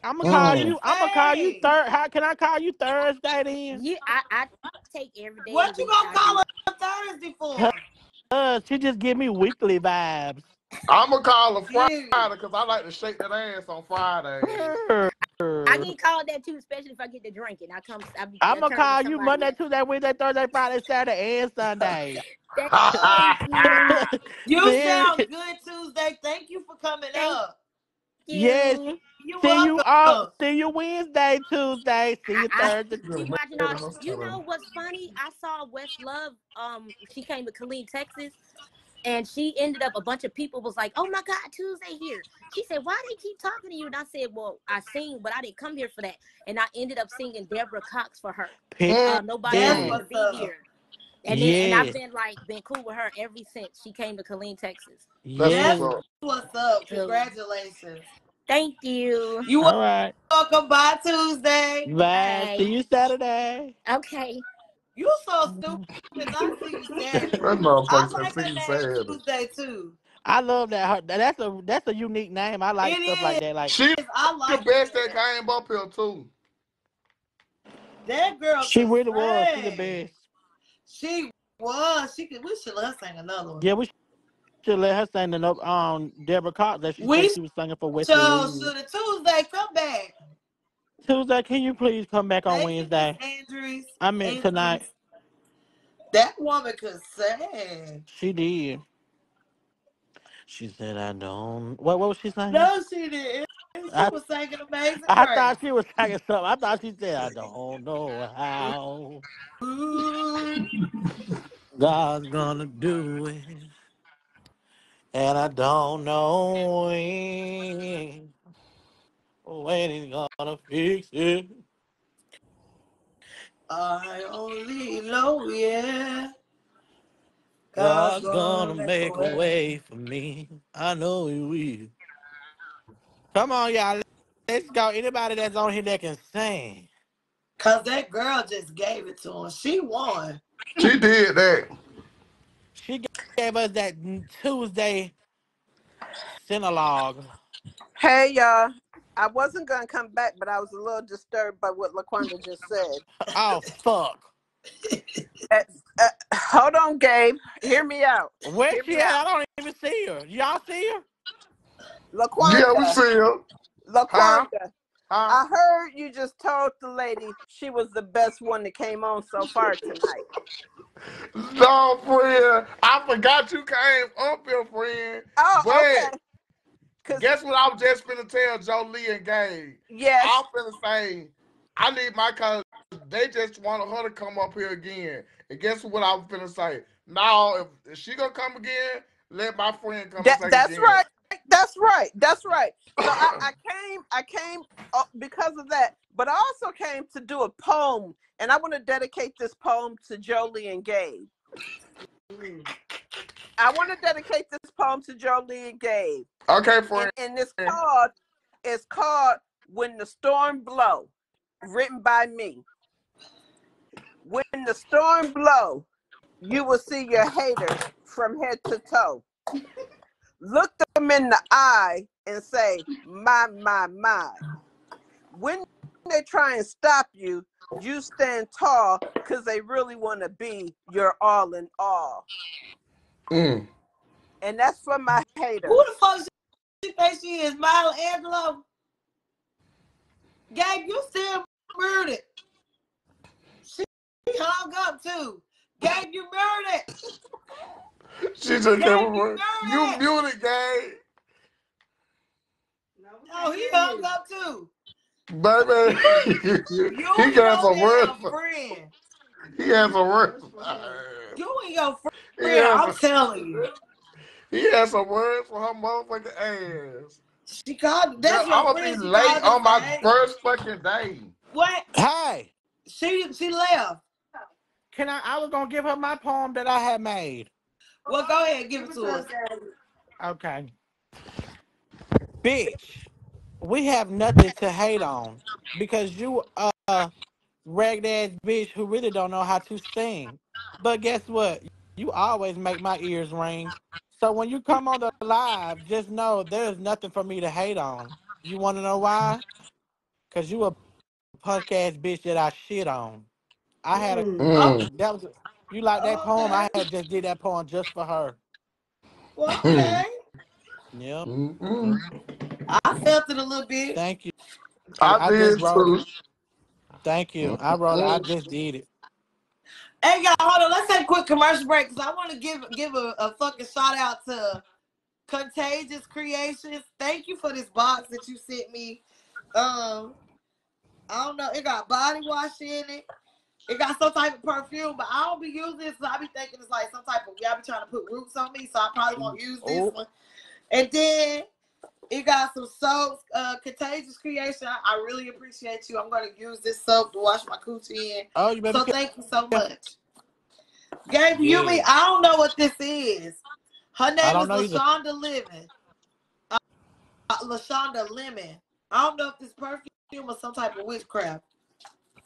I'm gonna call can you. I'm gonna call you sing. third. How can I call you Thursday then? You, I, I take every day What you gonna call do. her Thursday for? Uh, she just give me weekly vibes. I'm going to call her Friday because I like to shake that ass on Friday. I get called that too, especially if I get to drinking. I come, I be, I'm gonna call you Monday, else. Tuesday, Wednesday, Thursday, Friday, Saturday, and Sunday. You. You sound good Tuesday. Thank you for coming Thank up. Yes. you. You're See you all. See you Wednesday, Tuesday. See you I, I Thursday. be watching. You know what's funny? I saw West Love. Um, she came to Killeen, Texas, and she ended up. A bunch of people was like, "Oh my God, Tuesday here." She said, "Why do they keep talking to you?" And I said, "Well, I sing, but I didn't come here for that." And I ended up singing Deborah Cox for her. Uh, nobody That's wanted to what's be here. And then, and I've been like, been cool with her ever since she came to Killeen, Texas. That's Yes. what's up. What's up? Congratulations. thank you. You All right. welcome. Bye Tuesday. Bye. See you Saturday. Okay. You so stupid. I see you Saturday. That I motherfucker like said see name Saturday. Tuesday too. I love that. Her, that's a that's a unique name. I like It stuff like that. Like She I like the best that. that came up here too. That girl she can really was. She the best. She was. She could. We should let her sing another one. Yeah, we should let her sing another. no- um Deborah Cox that she We said she was singing for Wesley so Reed. should Tuesday come back. Tuesday, can you please come back on Thank Wednesday? Andrews. I mean Andrews. tonight. That woman could sing. She did. She said, "I don't." What? What was she saying? No, she didn't. She I was singing Amazing I Grace. thought she was singing something. I thought she said, "I don't know how Ooh. God's gonna do it, and I don't know when when He's gonna fix it." I only know, yeah. God's God's gonna gonna make a way for me. I know He will. Come on, y'all. Let's go. Anybody that's on here that can sing. Cause that girl just gave it to him. She won. She did that. She gave us that Tuesday synologue. Hey y'all. I wasn't gonna come back, but I was a little disturbed by what Laquanda just said. Oh fuck! Uh, uh, hold on, Gabe. Hear me out. Where Hear she me at? I don't even see her. Y'all see her? Yeah, we see her. Huh? Laquanda. Huh? I heard you just told the lady she was the best one that came on so far tonight. No, friend. I forgot you came up here, friend. Oh, But okay. Cause guess what I was just finna tell Jolie and Gabe? yes, I'm finna say I need my cousin. They just wanted her to come up here again. And guess what I was finna say? Now, if, she gonna come again, let my friend come that that's again. right. That's right. That's right. So I, I came. I came uh, because of that, but I also came to do a poem, and I want to dedicate this poem to Jolie and Gabe. I want to dedicate this poem to Jolie and Gabe. Okay, and, friend. and it's called it's called when the storm blow written by me when the storm blow you will see your haters from head to toe look them in the eye and say my my my when they try and stop you you stand tall because they really want to be your all in all Mm. and that's for my haters Who the fuck she think she is? Maya Angelou? Gabe, you still murdered. She hung up too. Gabe, you murdered. She just Gabe, came you over. You murdered. muted, Gabe. Oh, he hung up too. Baby. He and got some words. For, friend. he had some words. You and your friend, had I'm telling you. he had some words for her motherfucking ass. She called Girl, that's your I'm gonna be late on my fat. first fucking day. What? Hey, She she left. can I? I was gonna give her my poem that I had made. Well, go ahead, give it to us. Okay, bitch. We have nothing to hate on because you a ragged ass bitch who really don't know how to sing. But guess what? You always make my ears ring. So when you come on the live, just know there's nothing for me to hate on. You want to know why? Cause you a punk ass bitch that I shit on. I had a Mm. Mm. that was you like that poem. I had just did that poem just for her. Well, okay. Yep. Mm-mm. I felt it a little bit. Thank you. I I did just wrote too. it. Thank you. I wrote it. I just did it. Hey y'all, hold on. Let's take a quick commercial break because I want to give give a, a fucking shout out to Contagious Creations. Thank you for this box that you sent me. Um, I don't know. It got body wash in it. It got some type of perfume, but I don't be using it, So I be thinking it's like some type of y'all be trying to put roots on me, so I probably won't use this Oh, one. And then it got some soaps, uh, Contagious Creation. I, I really appreciate you. I'm gonna use this soap to wash my coochie in. oh, you better So be thank you so much. Gabe, you mean I don't know what this is. Her name is know either. Lashonda Lemon. Uh, uh, Lashonda Lemon. I don't know if this perfume or some type of witchcraft.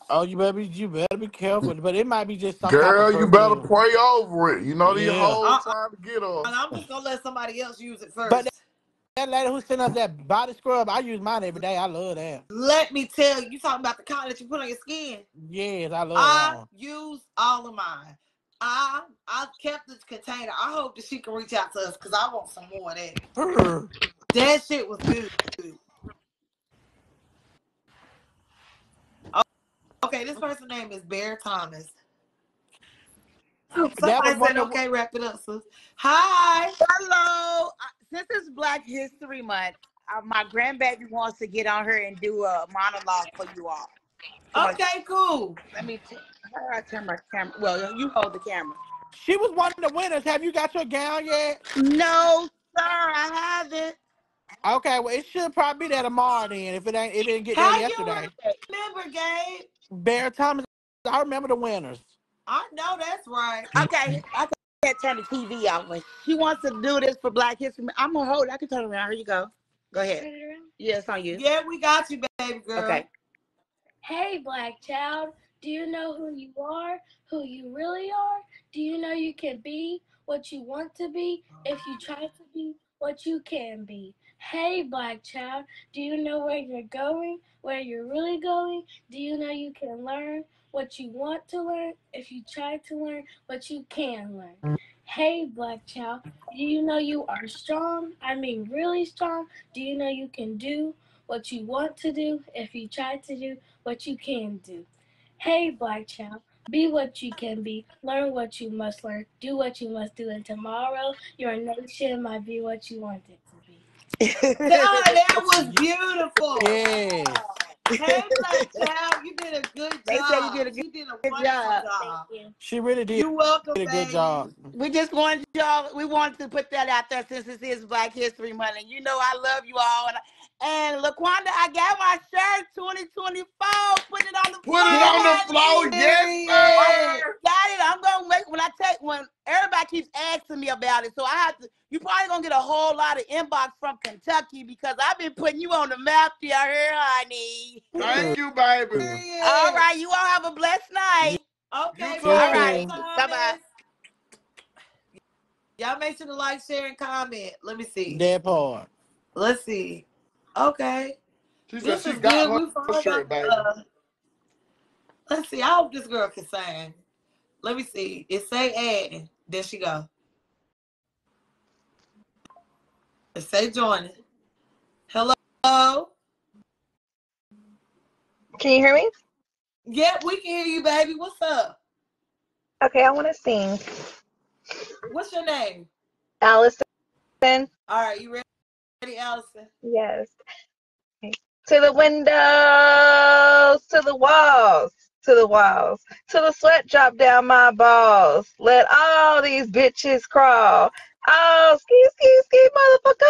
Oh, you better be, you better be careful. But it might be just some type Girl, of you better perfume. pray over it. You know these Yeah. hoes Uh-uh. trying to get us. And I'm just gonna let somebody else use it first. But that lady who sent us that body scrub, I use mine every day. I love that. let me tell you, you talking about the kind that you put on your skin. Yes, I love I that one. use all of mine. I I kept this container. I hope that she can reach out to us because I want some more of that. Brr. That shit was good. Okay, this person's name is Bear Thomas. Somebody said, of okay, wrap it up, sis. Hi. Hello. Uh, Since it's Black History Month, uh, my grandbaby wants to get on here and do a monologue for you all. So my- Okay, cool. let me. T- how do I turn my camera? Well, you hold the camera. She was one of the winners. Have you got your gown yet? No, sir, I haven't. Okay, well it should probably be there tomorrow then. If it ain't, it didn't get How there you yesterday. remember, Gabe? Bear Thomas, I remember the winners. I know that's right. Okay, I can't turn the TV off. But she wants to do this for Black History I'm gonna hold. it. I can turn it around. Here you go. Go ahead. Yeah, it's on you. Yeah, we got you, baby girl. Okay. Hey, black child, do you know who you are, who you really are? Do you know you can be what you want to be if you try to be what you can be? Hey, black child, do you know where you're going, where you're really going? Do you know you can learn what you want to learn if you try to learn what you can learn? Hey, black child, do you know you are strong? I mean, really strong. Do you know you can do what you want to do if you try to do what you can do? Hey, black child, be what you can be, learn what you must learn, do what you must do, and tomorrow your nation might be what you want it to be. God, that was beautiful. Yes. Hey, Black Child, you did a good job. They say you did a You did a good job. job. Thank you. She really did, You're welcome, did a baby. good job. We just wanted y'all. We wanted to put that out there since this is Black History Month, and you know I love you all. And, and Laquanda, I got my shirt 2024. Put it on the floor. Put it on the floor, yes, oh, sir. Got it. I'm gonna make when I take when everybody keeps asking me about it. So I have to. You probably gonna get a whole lot of inbox from Kentucky because I've been putting you on the map here, honey. Thank you, baby. All right, you all have a blessed night. Okay, You bye, All right, Thomas. bye bye. Y'all make sure to like, share, and comment. Let me see. That part. Let's see. Okay. She said This she is got good. her We found shirt, out, baby. uh, let's see. I hope this girl can sing. Let me see. It say add. There she go. It say joining. Hello. Can you hear me? Yeah, we can hear you, baby. What's up? Okay, I want to sing. What's your name? Allison. All right, you ready, Allison? Yes. Okay. To the windows, to the walls, to the walls, to the sweat drop down my balls. Let all these bitches crawl. Oh, ski, ski, ski, motherfucker.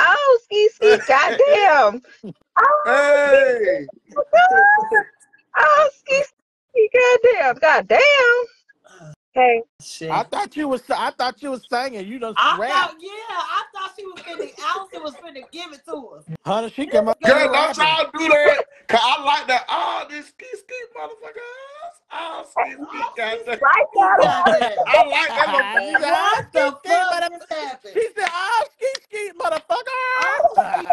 Oh, ski, ski, goddamn. Oh, Hey, oh, ski, ski, goddamn, goddamn. Okay. Shit. I thought you was I thought you was singing. You done I rap. thought, yeah, I thought she was finna, Allison was finna give it to us. Honey, she came up girl, don't rapping. y'all do that. Cause I like that. Oh, this ski ski motherfuckers. Oh, ski oh, ski, goddamn. Like that. Goddamn. I like that She said, "Oh, What the ski, ski, fuck mother-" just happened? She said, "Oh, ski, ski, Oh, motherfucker." Oh, oh,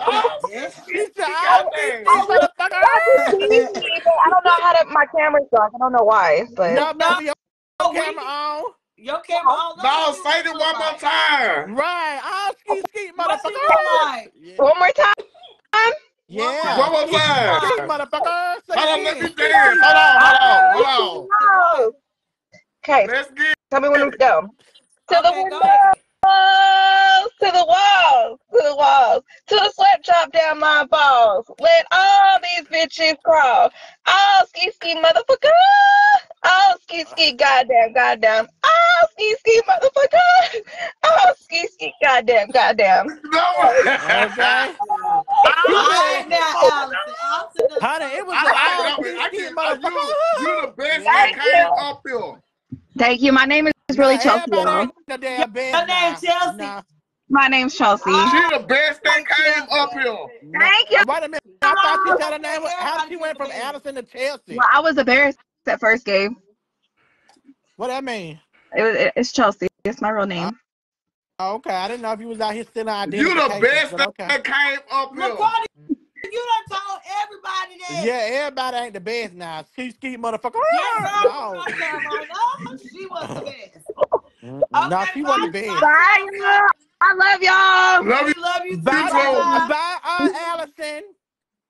oh goddamn. ski She said, ski, "Oh, ski, ski, motherfucker." See me, but I don't know how to. My camera's off. I don't know why, but No, No, baby, your we camera on. Your camera on. No, me say it one more like. time. Right. Oh, ski, ski, motherfucker. look? Yeah. one more time. Yeah. One more more time. Ski, motherfucker. Hold on, let me dance. Hold on, hold on, hold on. Okay, Let's get tell me when to go. To the Okay, go windows, ahead. To the walls, to the walls, to the sweat drop down my balls. Let all these bitches crawl. Oh, ski ski motherfucker. Oh, ski ski goddamn goddamn. Oh, ski ski motherfucker. Oh, ski ski goddamn goddamn. No. Okay. All right now, Allison. Allison Honey, it was I the like all that. ski, I can. Motherfucker. you, you the best Thank that came you. up here. Thank you. My name is Nah, really Chelsea, everybody y'all. ain't the damn Your name. Chelsea. Nah. My name's Chelsea. She the best that came up here. Thank you. Uh, Wait a minute. I thought she said a name was how she went from Allison to Chelsea. Well, I was embarrassed at first, Gabe. What that mean? It was, it- it's Chelsea. It's my real name. Oh, okay, I didn't know if you was out here still stealing You the best but that, okay. that came up here. McCarty, you done told everybody that. Yeah, everybody ain't the best now. Ski ski motherfucker. That girl No. from she was the best. Mm, No, she wasn't the best. Bye, y'all. I love y'all. Love you. We love you too. Bye, Bye. bye, uh, Allison.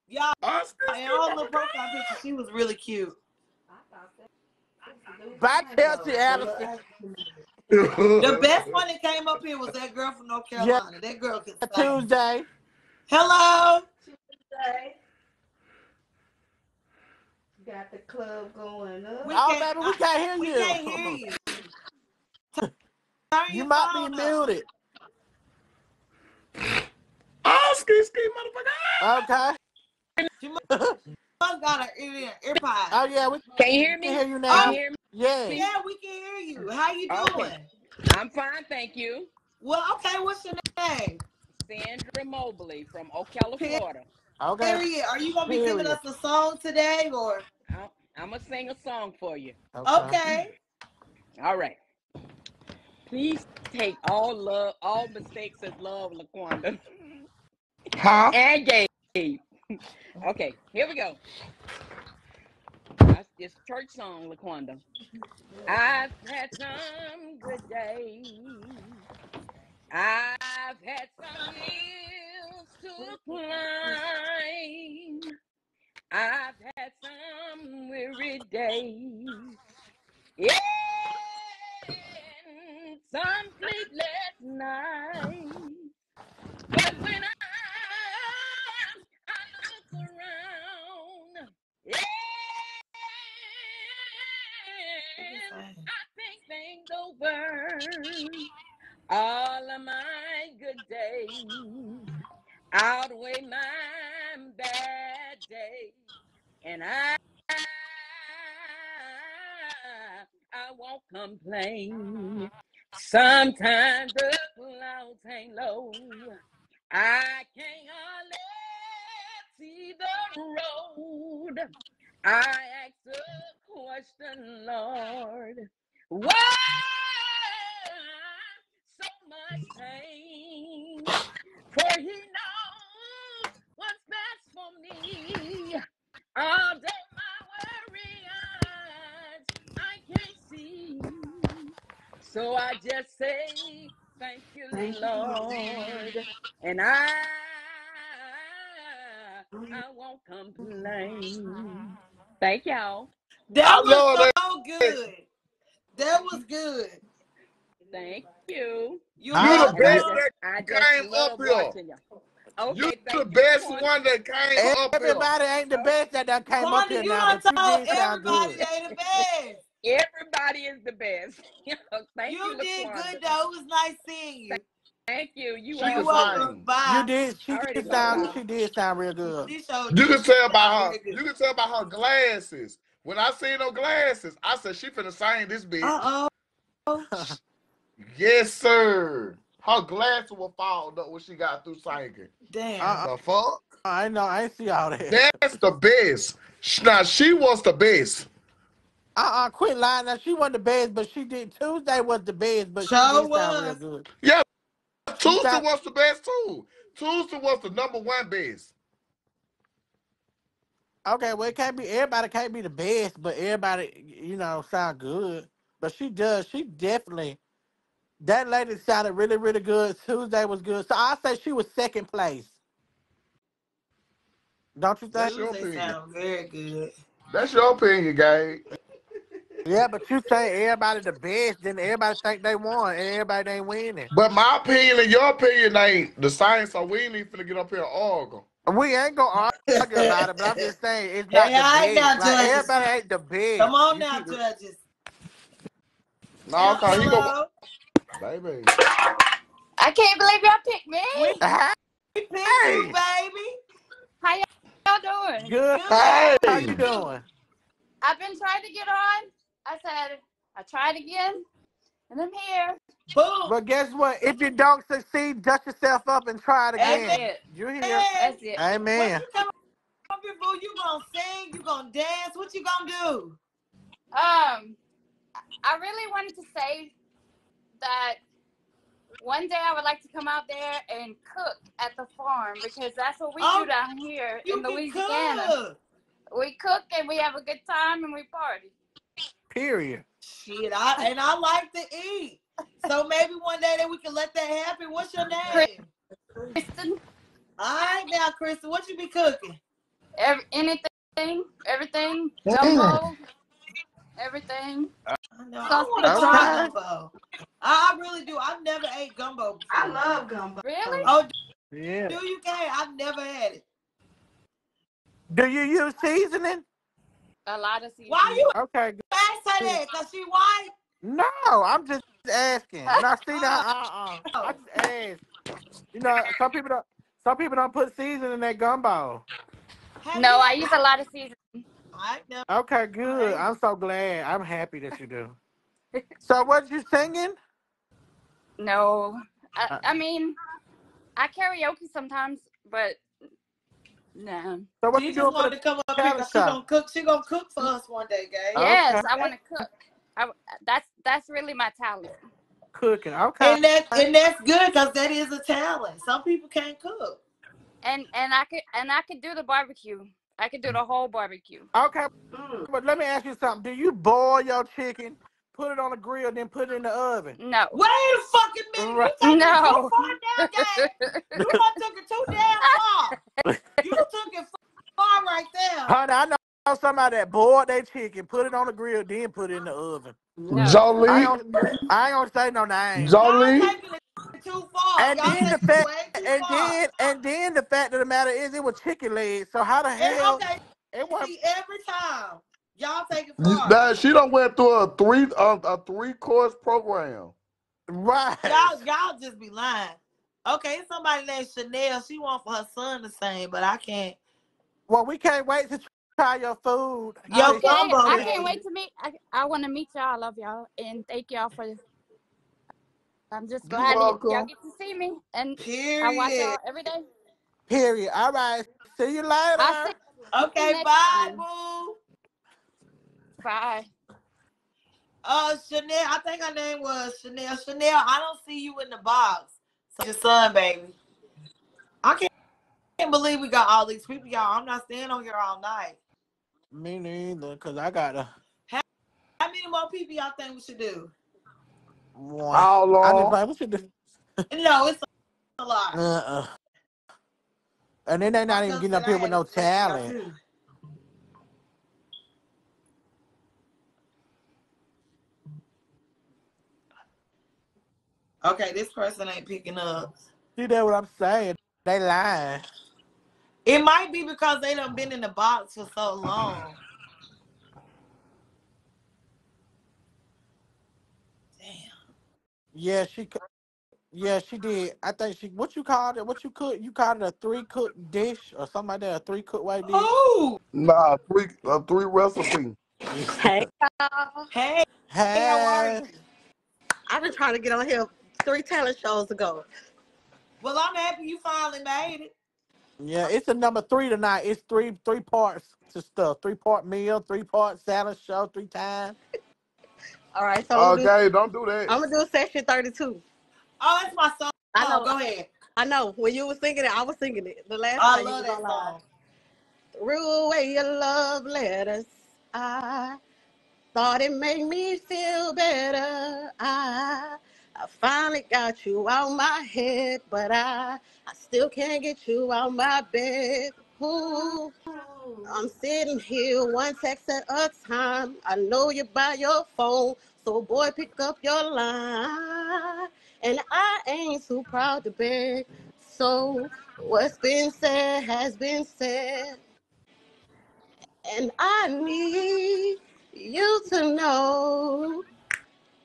Y'all, and all the profile pictures, she was really cute. Bye, Chelsea Allison. The best one that came up here was that girl from North Carolina. That girl could sing. Tuesday. Hello. Got the club going up. We Oh, baby, we can't hear We you. can't hear you. You might phone be up. Muted. Oh, ski ski motherfucker. Okay. She must must got her ear, earpods. Oh yeah, we Can you hear me? can hear you Oh, now. Can you hear me? Yeah. yeah, we can hear you. How you doing? Okay. I'm fine, thank you. Well, okay. What's your name? Sandra Mobley from Ocala, Florida. Okay. Period. Are you gonna be giving Period. us a song today, or I'm gonna sing a song for you. okay? All right. Please take all love, all mistakes as love, Laquanda. Huh? And Gabe. Okay, here we go. That's this church song, Laquanda. I've had some good days. I've had some hills to climb. I've had some weary days. Yeah, some sleepless nights. But when I, I look around, yeah, I think things over. All of my good days outweigh my bad days, and I I won't complain. Sometimes the clouds hang low. I can't hardly see the road. I ask the question, Lord, why so much pain? For He knows what's best for me. Although my So I just say, thank you, Thank you, Lord. And I, I won't complain. Thank y'all. That I was love that. so good. That was good. Thank you. You You the best uh, that I came up here. watching y'all. You Okay, the thank you, best one that came up here. Everybody ain't the best that done came up here you now, done you told everybody good. they the best. Everybody is the best. thank you, You did Laquanda. good though. It was nice seeing you. Thank you. You She are You're welcome. sing. You did. She already did bye sound. bye. She did sound real good. You you. can tell by her. You can tell by her glasses. When I seen her glasses, I said she finna sing this bitch. Uh oh. Yes, sir. Her glasses were fogged up when she got through singing. Damn. Uh, The fuck? I know. I ain't see all that. That's the best. Now she was the best. Uh uh quit lying. Now she wasn't the best, but she did. Tuesday was the best, but she Sure did sound real was. good. Yeah, She Tuesday sound. was the best too. Tuesday was the number one best. Okay, well, it can't be everybody can't be the best, but everybody, you know, sound good. But she does. She definitely. That lady sounded really, really good. Tuesday was good. So I say she was second place. Don't you think? That's your Tuesday opinion. sound very good. That's your opinion, Gabe. Yeah, but you say everybody the best, then everybody think they won, and everybody ain't winning. But my opinion and your opinion ain't the same, so we ain't even finna get up here and argue. We ain't gonna argue about it, but I'm just saying it's not Hey, the all right now, best. Like everybody ain't the best. Come on You now, keep judges. No, Hel- cause he go, baby. I can't believe y'all picked me. We Hey, we picked you, baby. How y'all doing? good. Good. How you doing? I've been trying to get on. I said I tried again. And I'm here. Boom. But guess what? If you don't succeed, dust yourself up and try it again. That's again. it. You're here. That's it. When Amen. you come up here, boo, you gonna sing, you gonna dance. What you gonna do? Um, I really wanted to say that one day I would like to come out there and cook at the farm because that's what we Oh, do down here in Louisiana. cook. We cook and we have a good time and we party. Period. Shit, I and I like to eat. So maybe one day that we can let that happen. What's your name? Kristen, All right now, Kristen, what you be cooking? every, anything, everything, Damn. jumbo, everything. I know. I Sausage want to try fries. gumbo. I I really do. I've never ate gumbo before. I love gumbo. Really? Oh, Yeah. do you, Kay? I've never had it. Do you use seasoning? A lot of seasoning. Why you Okay. Good. ask her that? Cause she white. No, I'm just asking. Now, see that? Uh, uh, I just asked. You know, some people don't. Some people don't put seasoning in their gumbo. Have No. I use a lot of seasoning. I never. Okay, good. I'm so glad. I'm happy that you do. So, what you singing? No, I, Uh, I mean, I karaoke sometimes, but no. So, what She you just doing wanted to come up here talent she gonna cook. She gonna cook for us one day, Gay. Yes, I want to cook. I, that's that's really my talent. cooking. Okay. And that and that's good because that is a talent. Some people can't cook. And and I could and I could do the barbecue. I could do the whole barbecue. Okay, Mm. but let me ask you something. Do you boil your chicken, put it on the grill, then put it in the oven? No. Wait a fucking minute. Right. You taking it too No. far now, Gay. You done took it too damn far. You took it far right there. Honey, I know somebody that boiled their chicken, put it on the grill, then put it in the oven. No. I Jolie, ain't gonna, I ain't gonna say no names. Y'all Jolie, too far. And Y'all then the fact, too and far. then, and then the fact of the matter is, it was chicken legs. So how the And hell okay, it was see, every time y'all take it far. that she done went through a three a, a three course program. right? Y'all, y'all just be lying. Okay, it's somebody named Chanel. She want for her son to sing, but I can't. Well, we can't wait to try your food. Yo, Okay, gumbo, I baby. can't wait to meet. I, I want to meet y'all. I love y'all and thank y'all for. I'm just glad y'all get to see me and I watch y'all every day. Period. All right. See you I'll see later. you Okay, bye, time. boo. Bye. Uh, Chanel, I think her name was Chanel. Chanel, I don't see you in the box. So your son, baby. I can't, can't believe we got all these people, y'all. I'm not staying on here all night. Me neither, cause I got a How, how many more people y'all think we should do? one. How I just long? like we should do. No, it's a lot. Uh uh. And then they're not even cousin getting up here with to no flex y'all talent. Okay, this person ain't picking up. See that what I'm saying? They lying. It might be because they done been in the box for so long. Yeah, she. cou- Yeah, she did. I think she. What you called it? What you cook? You called it a three cook dish or something like that? A three cook white dish? Oh, Nah, three a three recipe. Hey, y'all. hey, how are Hey. you? I've been trying to get on here three talent shows ago. Well, I'm happy you finally made it. Yeah, it's a number three tonight. It's three three parts to stuff. Three part meal, three part salad show, three times. All right, so I'm gonna do, Okay, don't do that. I'm gonna do Session 32. Oh, that's my song. I oh, know. Go ahead. I know. When you were singing it, I was singing it. The last I time you love was that song. Threw away your love letters. I thought it made me feel better. I I finally got you out my head, but I I still can't get you out my bed. Ooh, I'm sitting here one text at a time. I know you're by your phone, so boy, pick up your line. And I ain't too proud to beg. So what's been said has been said. And I need you to know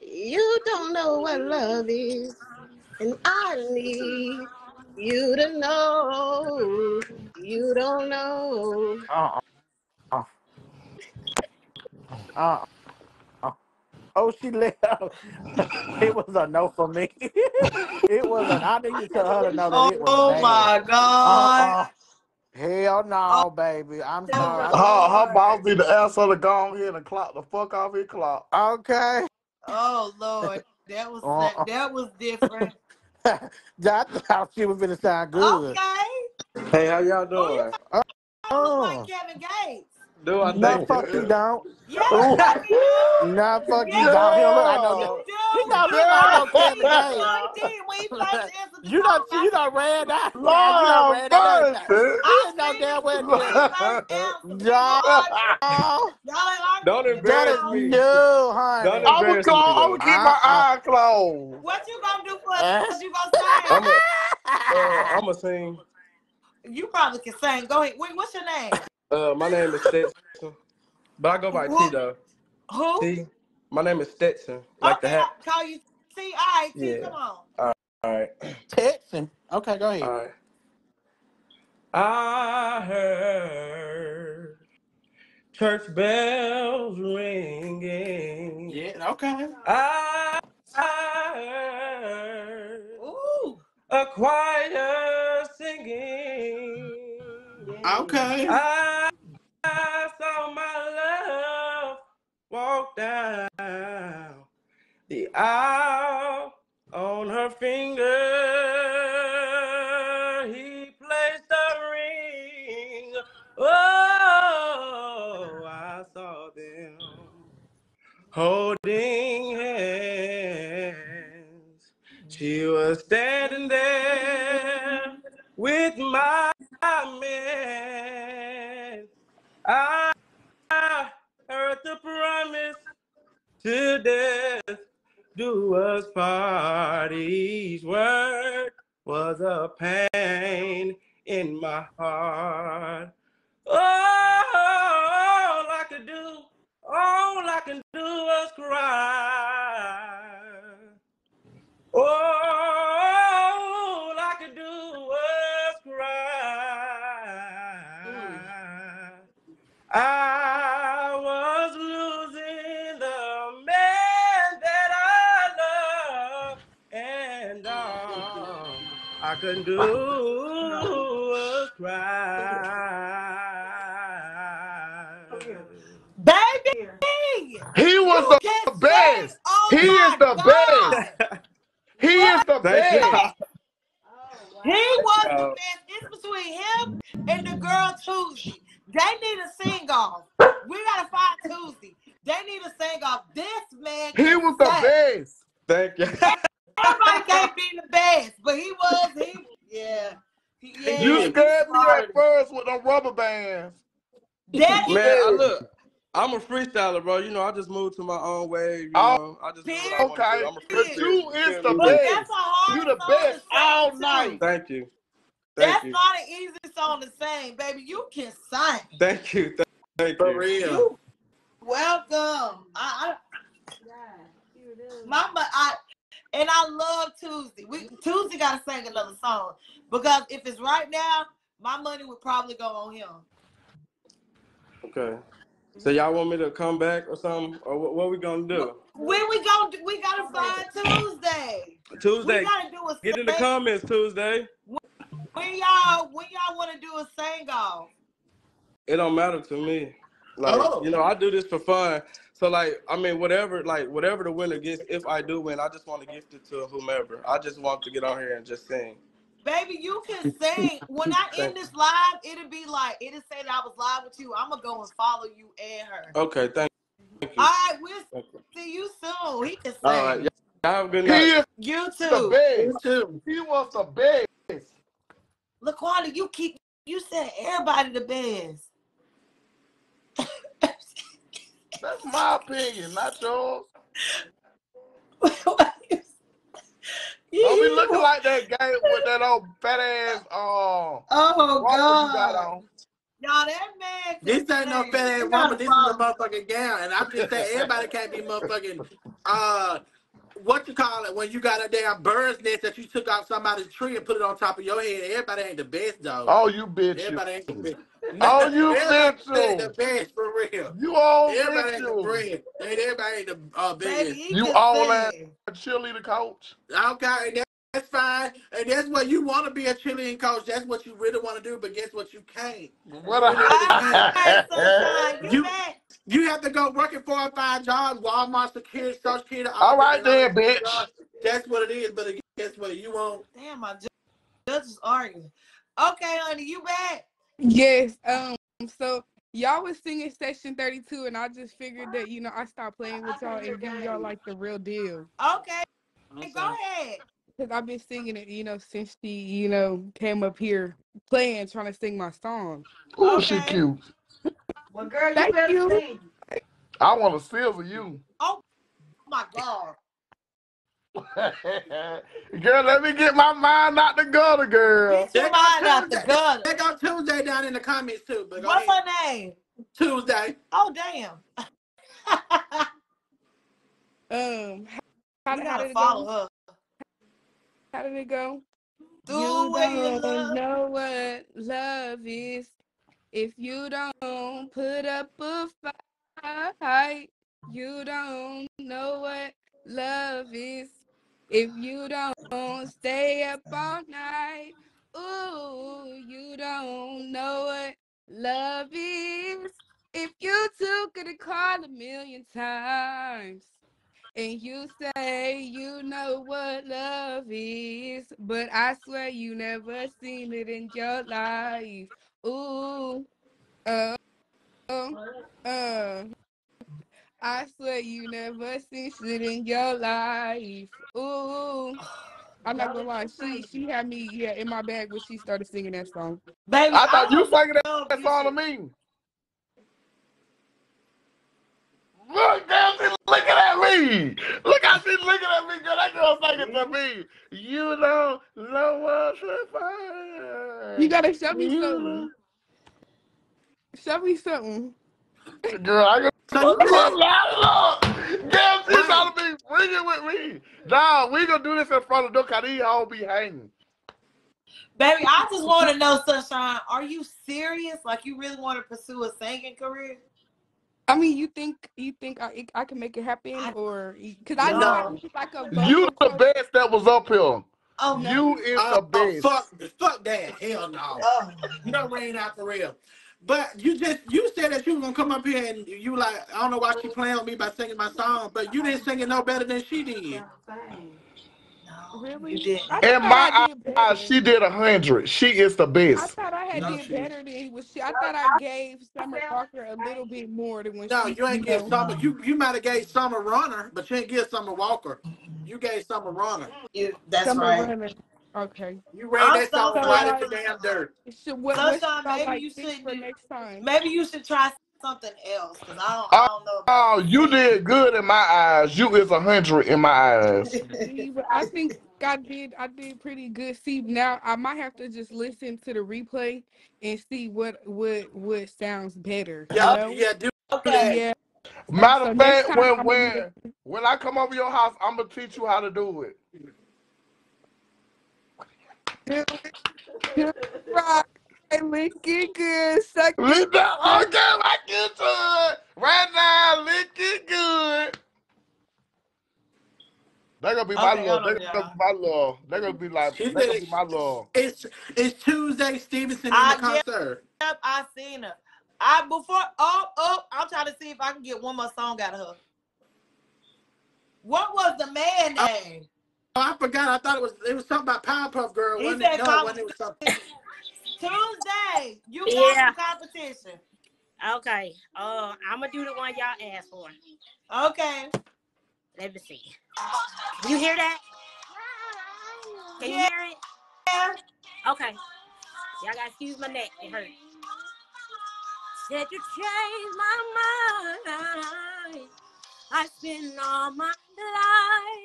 you don't know what love is. And I need you to know you don't know. Uh uh uh uh. Oh, she left. it was a no for me. it was an. I need to tell her to know that it was Oh bad. my God. uh Hell no, baby. I'm sorry. I- Her, her boss need to ask her to go on here and clock the fuck off his clock. Okay. Oh Lord. That was Uh-uh. that, that was different. I thought she was gonna sound good. Okay. Hey, how y'all doing? Oh, like Uh, Kevin Gates. Do I no, fuck you don't. Yes, I do. No, fuck you Yes, don't. He don't look like no. you He do. don't look like no Kevin I did. When he first answered the You don't. phone, You don't ran that. You Lord don't ran that. mercy. You didn't know damn well when he that. first y'all ain't arguing Don't embarrass y'all. me. no, Don't honey. I'm gonna embarrass me close. I'm gonna keep my Uh-uh. eyes closed. What you gonna do for us? What you gonna sing? I'm a, uh, I'm a sing. You probably can sing. Go ahead. Wait, what's your name? Uh, my name is Stetson, but I go by T Who? though. Who? T. My name is Stetson, like the Okay, hat. I call you T. All right, T. Yeah. Come on. All right. Texting. Okay, go ahead. right. I heard church bells ringing. Yeah. Okay. I, I heard Ooh. a choir singing. Okay. I, I walk down the aisle on her finger. He placed a ring. Oh, I saw them holding hands. She was standing there with my man. I heard the promise to death do us part. Each word was a pain in my heart. All I could do, all I can do was cry. All I could do was cry. Baby! He was You the best. Oh He is the God. best. He is the Thank you. best. He was the oh, best. It's between him and the girl Tuesday. They need a sing off. We gotta find Tuesday. They need a sing off. This man He was the best. Thank you. Everybody can't be the best, but he was. He yeah. He, yeah. You scared me at first with them rubber bands. That Man, I look. I'm a freestyler, bro. You know, I just moved to my own way. You Oh, know, I just do I okay. I'm a But you You is the me? But best. that's a hard You the best all night. Thank you. Thank That's you. not an easy song to sing, baby. You can sing. Thank you. Thank, Thank For you. real. You welcome. I, I Mama, I and I love Tuesday. We Tuesday gotta sing another song because if it's right now, my money would probably go on him. Okay. So y'all want me to come back or something, or what, what we gonna do? When we go, we gotta find Tuesday. Tuesday. We Tuesday. gotta do a Get in the comments Tuesday. When y'all, when y'all want to do a sing off? It don't matter to me. Like Oh. you know, I do this for fun. So like, I mean, whatever, like whatever the winner gets, if I do win, I just want to gift it to whomever. I just want to get on here and just sing. Baby, you can sing. When I end this live, it'll be like it'll say that I was live with you. I'm gonna go and follow you and her. Okay, thank, thank you. All right, we'll you. see you soon. He can sing. All right, y'all have a good night. is You the too. best. too. He was the best. Laquanda, you keep you said everybody the best. That's my opinion, not yours. You Don't be looking like that guy with that old fat ass uh Oh walker you got God. on. Y'all, that man This can ain't no sing. fat ass woman. This is a motherfucking gown. And I'm just saying, everybody can't be motherfucking, uh, what you call it, when you got a damn bird's nest that you took out somebody's tree and put it on top of your head. Everybody ain't the best, though. Oh, you bitch. Everybody ain't the best. Oh, you Everybody ain't the Mitchell. best for real. You on Everybody ain't the Mitchell. bread. Ain't everybody ain't the uh, Baby, biggest. You just on that said. cheerleader coach. Okay, that- that's fine. And that's what you want to be a cheerleading coach. That's what you really want to do. But guess what? You can't. What You really, really All can't. right, sunshine, you You back. you have to go working four or five jobs, Walmart, security, social security, All office, right all bitch. jobs. That's what it is. But guess what? You won't. Damn, my ju- judges arguing. Okay, honey, you back. Yes. Um. So y'all was singing Session 32, and I just figured that you know I stopped playing with y'all and give y'all like the real deal. Okay, I'm go ahead. Cause I've been singing it, you know, since she, you know, came up here playing, trying to sing my song. Ooh, she Okay. cute. Well, girl, you Thank better you. sing. I want to silver you. Oh my God. Girl, let me get my mind out the gutter, girl. Get your mind out out the Tuesday. gutter. Check out Tuesday down in the comments too. But What's ahead. her name? Tuesday. Oh, damn. Um, how, We did- how did it follow go? her. How did it go? Do You what you don't love. know what love is if you don't put up a fight. You don't know what love is if you don't stay up all night. Ooh, you don't know what love is if you took it a call a million times. And you say you know what love is, but I swear you never seen it in your life. Ooh, uh, uh, uh. I swear you never seen shit in your life. Ooh, I'm not gonna lie, she she had me yeah in my bag when she started singing that song. Baby, I I thought you don't singing that, know if that you song to me. Look, damn, she looking at me. Look how she's looking at me, girl. That girl singing to me. You don't know what's fine. You gotta show me You something. Show me something. Girl, I got So look, you look, did look. Damn, she right. trying to be ringing with me. Nah, we gonna do this in front of the door, cause these be hanging. Baby, I just want to know, Sunshine, are you serious? Like, you really want to pursue a singing career? I mean, you think you think I I can make it happen, or because I know I can like a You vocal the coach. best that was up here. Oh, No, You is Oh, the oh, best. fuck, fuck that. Hell no. oh. You don't rain out for real. But you just you said that you was gonna come up here and you like I don't know why she playing with me by singing my song, but you didn't sing it no better than she did. No, you didn't. In my did eyes, she did a hundred. She is the best. I thought I had No, did she better than he was she. I thought I gave Summer Walker a little bit more than when no, she, you you ain't give. Summer you you might have gave Summer Runner, but you ain't give Summer Walker. You gave Summer Runner. You, that's Summer right. Runner. Okay. You ran I'm that so song right sorry, in the damn dirt. should what what should Maybe like you should for do. next time? Maybe you should try something else, cause I don't. Oh, I don't know oh, you did good in my eyes. You is a hundred in my eyes. I think I did I did pretty good. See, now I might have to just listen to the replay and see what what what sounds better, you Yeah, know? yeah, do okay. Yeah. Matter of next fact, when I'm gonna be when when I come over your house, I'm gonna teach you how to do it. The do rock and looking good, suck Lick it that good. okay, I get to it right now. Lick it good. That gonna be my Okay, love. hold That gonna be my love. That gonna be like. she That gonna be my love. it's it's Tuesday Stevenson in the concert. yep, I seen her. I before oh oh, I'm trying to see if I can get one more song out of her. What was the man Oh, name? I forgot. I thought it was it was something about Powerpuff Girl. He Wasn't said it? No, it wasn't. It was something. Tuesday. You got Yeah. some competition. Okay. Uh, I'm gonna do the one y'all asked for. Okay. Let me see. You hear that? Can you hear it? Yeah. Okay. Y'all gotta excuse my neck. It hurts. Said you changed my mind. I spent all my life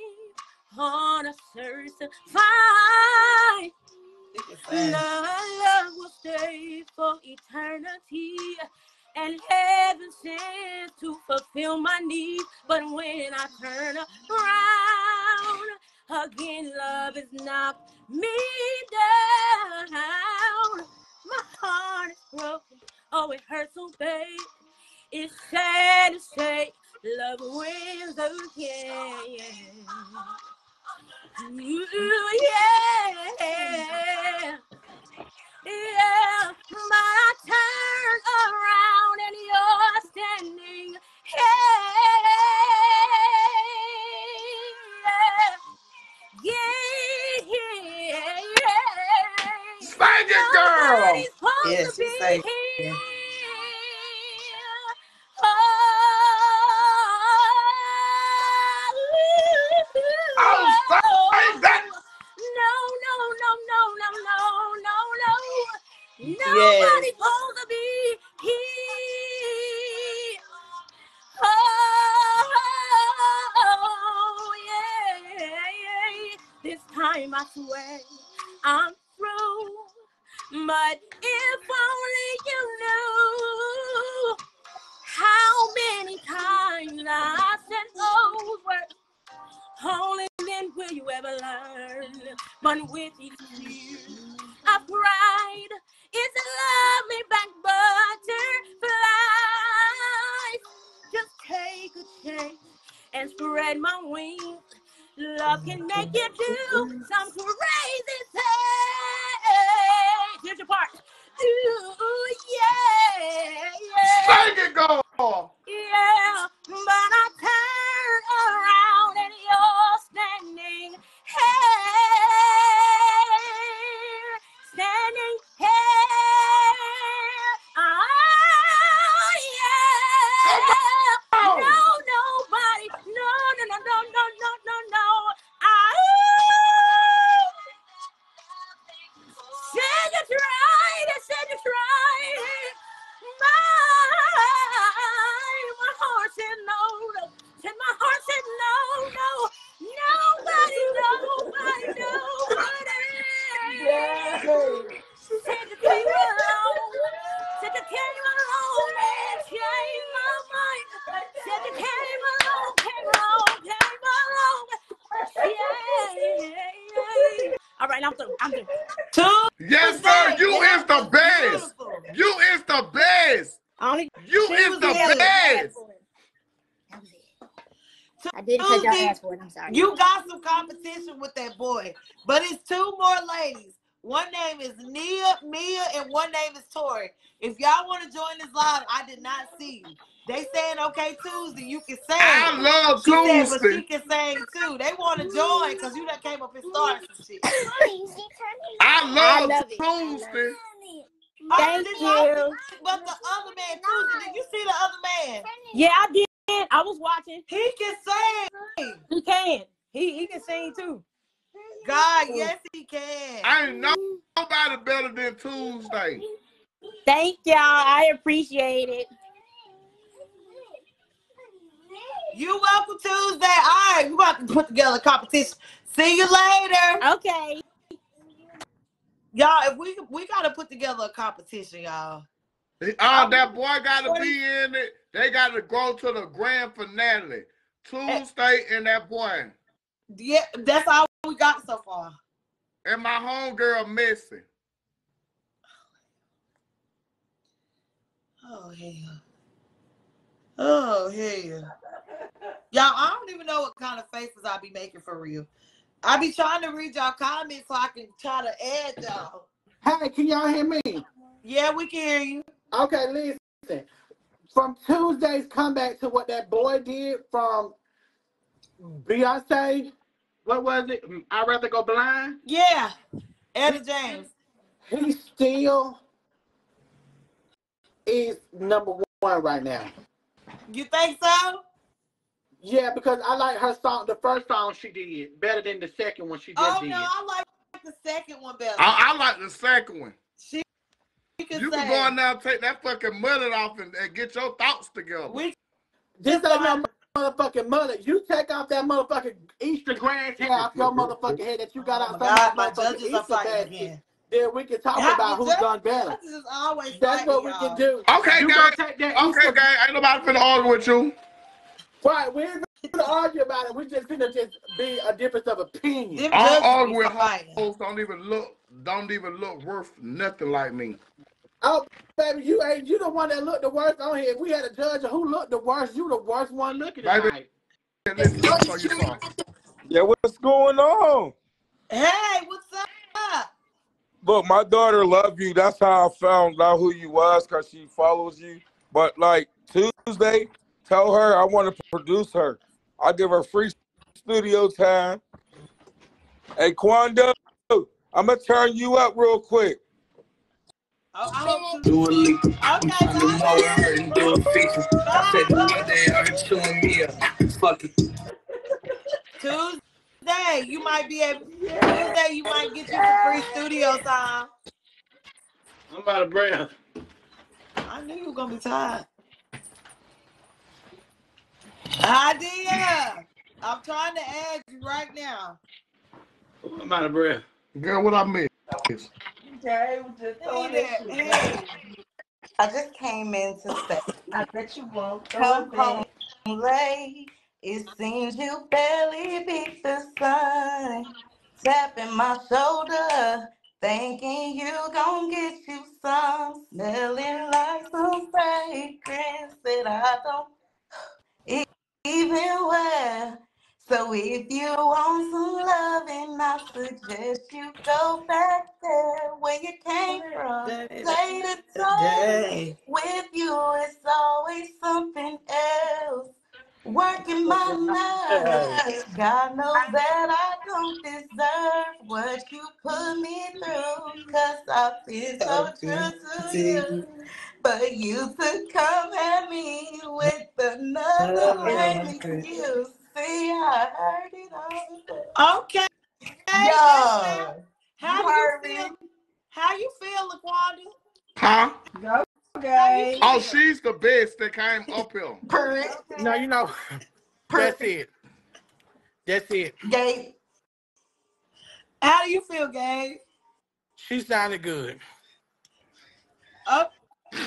on a find love, love will stay for eternity. And heaven sent to fulfill my need. But when I turn around, again, love has knocked me down. My heart is broken. Oh, it hurts so bad. It's sad to say, love wins again. Ooh, yeah. Yeah, but I turn around and you're standing here. Yeah, yeah, yeah. Sing it, girl. Nobody's supposed Yeah, to she Yes. Nobody's supposed to be here. Oh, yeah, yeah. This time I swear I'm through. But if only you knew how many times I said words. Only then will you ever learn. But with each tear I cried, it's a love me back butterfly. Just take a chance and spread my wings. Love can make you do some crazy things. Here's your part. Ooh, yeah, yeah. Sing it, girl. Yeah, but I turn around All right, I'm through. I'm through. Yes, sir. You is the best. You is the best. Only You is the good. best. I did because y'all Tuesday, for it. I'm sorry. you got some competition with that boy, but it's two more ladies. One name is Nia, Mia, and one name is Tori. If y'all want to join this live, I did not see you. They saying okay Tuesday, you can sing. I love she said, but Tuesday. she can sing too. They want to join because you done came up and started some shit. I love, love. I love Tuesday. Oh, Thank y'all But the other man, Tuesday, did you see the other man? Yeah, I did. I was watching. He can sing. He can. He he can sing too. God, yes, he can. I ain't no, nobody better than Tuesday. Thank y'all. I appreciate it. You welcome Tuesday. All right, we about to put together a competition. See you later. Okay. Y'all, if we we gotta put together a competition, y'all. Oh, that boy got to be in it. They got to go to the grand finale. Eh. Tuesday and that boy. Yeah, that's all we got so far. And my homegirl missing. Oh hell. Oh hell. Y'all, I don't even know what kind of faces I be making for real. I be trying to read y'all comments so I can try to add y'all. Hey, can y'all hear me? Yeah, we can hear you. Okay, listen. From Tuesday's comeback to what that boy did from Beyonce, what was it? Mm, I'd rather go blind. Yeah. Etta James. He still is number one right now. You think so? Yeah, because I like her song, the first song she did, better than the second one she just Oh did. no, I like the second one better. I, I like the second one. She, she can You say, can go on now, and take that fucking mullet off and, and get your thoughts together. we This ain't no motherfucking mother. You take off that motherfucking Easter grand hair off your motherfucking head that you got Oh outside my God, my judges Easter basket. again. Then we can talk Yeah, about who's done better. is always That's what we can do. Okay, you gang. gonna take that Okay, Easter gang. Ain't nobody finna argue with you. Right, we're gonna argue about it. We just gonna just be a difference of opinion. Them All judges argue be with fighting. hoes don't even look don't even look worth nothing like me. Oh, baby, you ain't you the one that looked the worst on here. If we had a judge of who looked the worst, you the worst one looking Baby, listen, let me show you something. Yeah, what's going on? Hey, what's up? Look, my daughter love you. That's how I found out who you was because she follows you. But like Tuesday, tell her I want to produce her. I give her free studio time. Hey, Quando, I'm gonna turn you up real quick. Oh, I hope Do a leap. Okay, I'm trying to know her and do a feature. I said the other day I heard chewing me. Fuck it. Tuesday, you might be able. Tuesday, you might get you some free studio time. I'm out of breath. I knew you were gonna be tired. Idea. I'm trying to add you right now. I'm out of breath. Girl, what I miss? Jay just throwing that shit. I just came in to say, I bet you won't come home late. It seems you barely beat the sun. Tapping my shoulder, thinking you gon' get you some. Smelling like some fragrance that I don't even wear. So if you want some loving, I suggest you go back there where you came from. Play the time. Day. With you, it's always something else. Working my nerves. God knows that I don't deserve what you put me through. Cause I've been so true to you. But you to come at me with another brand excuse. See, I heard it all. Okay. Yo, How you do you feel? me? How you feel, Laquanda? Huh? Go, guys. Oh, she's the best that came up here. No, you know, that's it. That's it. Gabe. How do you feel, Gabe? She sounded good. Oh,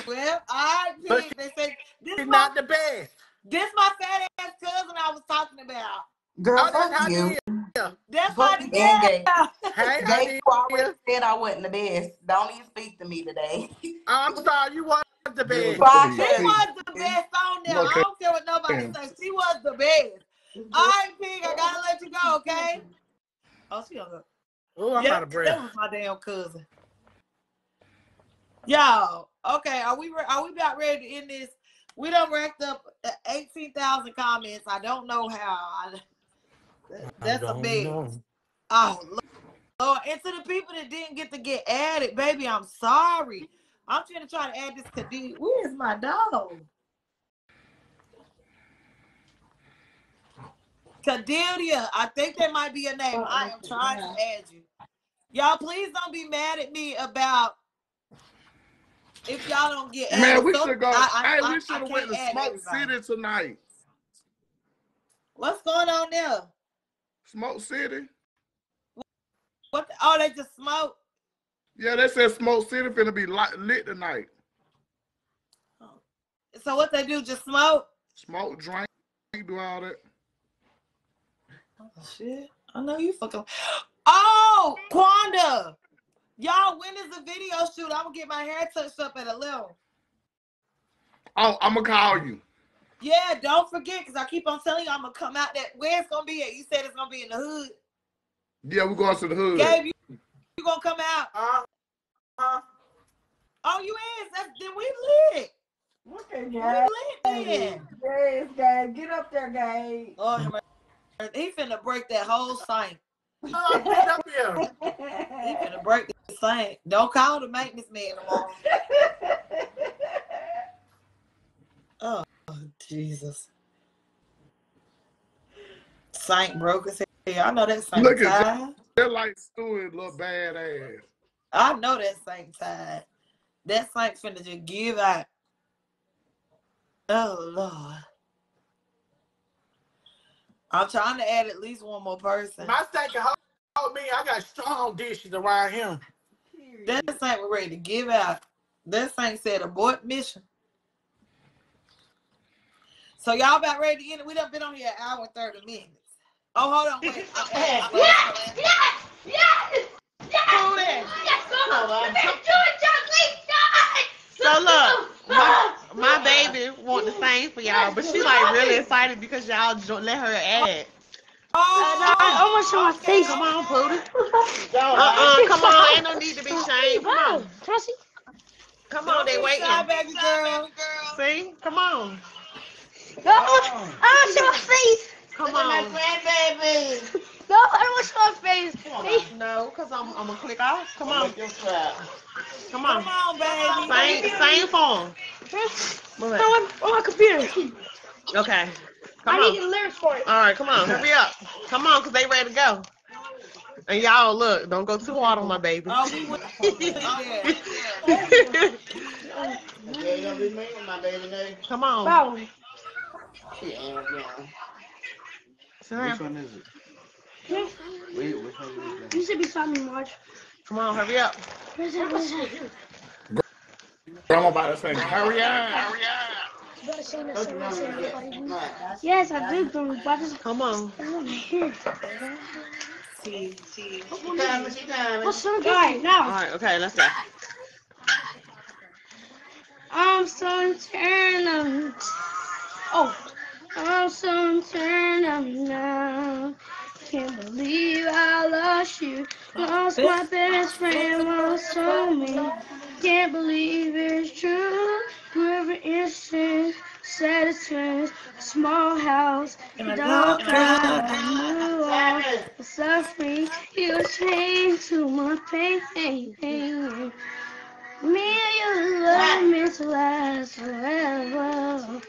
well, I But think they say this is not the best. This my fat ass cousin I was talking about. Girl, Oh, that's fuck you. Idea. That's my Fuck you and Hey, Gabe, you already said I wasn't the best. Don't even speak to me today. Oh, I'm sorry, you was the best. Fuck She was the best on there. I don't care what nobody says. She was the best. All right, Pig, I gotta let you go, okay? Oh, she on the Oh, I'm yeah, out of breath. that breath. was my damn cousin. Yo, okay, are we re- are we about ready to end this? We don't racked up uh, eighteen thousand comments. I don't know how. I, that's a don't big. know. Oh, Lord. Lord. And to the people that didn't get to get added, baby, I'm sorry. I'm trying to try to add this Khadijah. Where's my dog? Cadelia, I think that might be your name. I am trying to add you. Y'all, please don't be mad at me about if y'all don't get. Man, we should go. I- I- hey, we should have went to Smoke everybody. City tonight. What's going on there? Smoke City. What? The, oh, they just smoke. Yeah, they said Smoke City finna be li- lit tonight. Oh. So what they do? Just smoke? Smoke, drink, do all that. Oh shit! I know you fucking. Oh, Quanda, y'all, when is the video shoot? I'm gonna get my hair touched up at eleven. Oh, I'm gonna call you. Yeah, don't forget, cause I keep on telling you I'm gonna come out that. Where it's gonna be at? You said it's gonna be in the hood. Yeah, we're going to the hood. Gabe, you, you gonna come out? Uh, Oh, you is? That's then we lit. Okay, We lit then. Yes, Gabe. Get up there, Gabe. Lord, have mercy. he finna break that whole thing. oh, get up here. He finna break the thing. Don't call the maintenance man no more. Oh, Jesus. Saint broke his head. I know that Saint Look at tired. that. They're like Stewie, little bad ass. I know that Saint tired. That Saint finna just give out. Oh, Lord. I'm trying to add at least one more person. My steak can hold, hold me. I got strong dishes around him. Period. That we're ready to give out. That saint said abort mission. So y'all about ready to end it? We done been on here an hour and 30 minutes. Oh, hold on. Wait. Oh, yes, yes, yes, yes, yes, yes. Yes, come on. Oh, you better do it, Jolene. So look, my, my baby want the same for y'all, but she like really excited because y'all don't let her add. Oh, I Oh, want to show my face. come on, Pootie. Uh-uh, come on, ain't no need to be ashamed. Come on, Can I see? come on, they waiting. baby girl. See, come on, No, I want I want to show my face. come Look at my on. grandbaby. No, I don't want to show my face. Hey, No, cause I'm I'm gonna click off. Come on, come Come on. on, baby. Sing, sing for him. no, I'm on my computer. Okay. Come I on. need the lyrics for it. All right, come on, hurry up. Come on, cause they ready to go. And y'all, look, don't go too hard on my baby. Oh, we will. Oh, come on. Follow me. Sarah, one is it? Yeah. Wait, which one is it? You should be beside me, Marge. Come on, hurry up. Where's it? Where's it? I'm about to say, hurry up. You better sing this song. Sing everybody. Yes, I do, Guru, but I just Come on. I want to hear it. She coming, she coming. What's so good? All right, now. right, okay, let's go. I'm so turned up. Oh, I'm so turned up now. Can't believe I lost you. Lost my best friend, lost told me. Can't believe it's true. Every instant, sad as twins. Small house, dark eye, blue eyes, suffering. You change to my pain. Me and your love meant to last forever.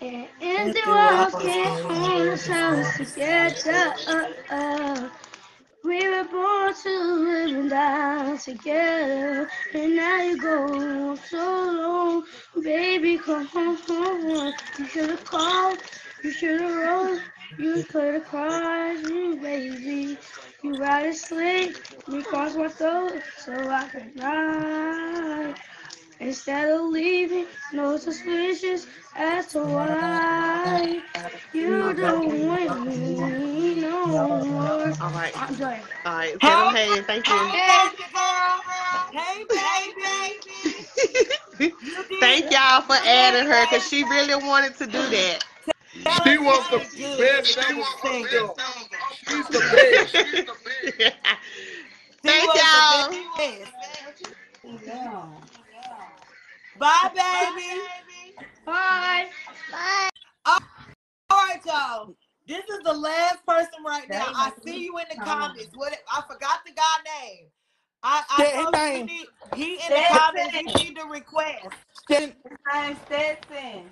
And empty walls can't hold us house together. We were born to live and die together. And now you go so long. Baby, come home. home. You should have called. You should have wrote. You could have cried, you baby. You ride it slick. You cross my throat so I could ride. Instead of leaving, no suspicious as to why you don't want me no more. All right. I'm done. All right. Tell them hey, thank you. Hey, baby. Thank y'all for adding her because she really wanted to do that. She was the best ever singer. She's the best. She's the best. Thank y'all. Bye, baby. Bye. Bye. All right, y'all. This is the last person right now. I see you in the comments. What I forgot the guy name. I, I Say you he, need, he in the comments. He need to request. Stan- Stetson.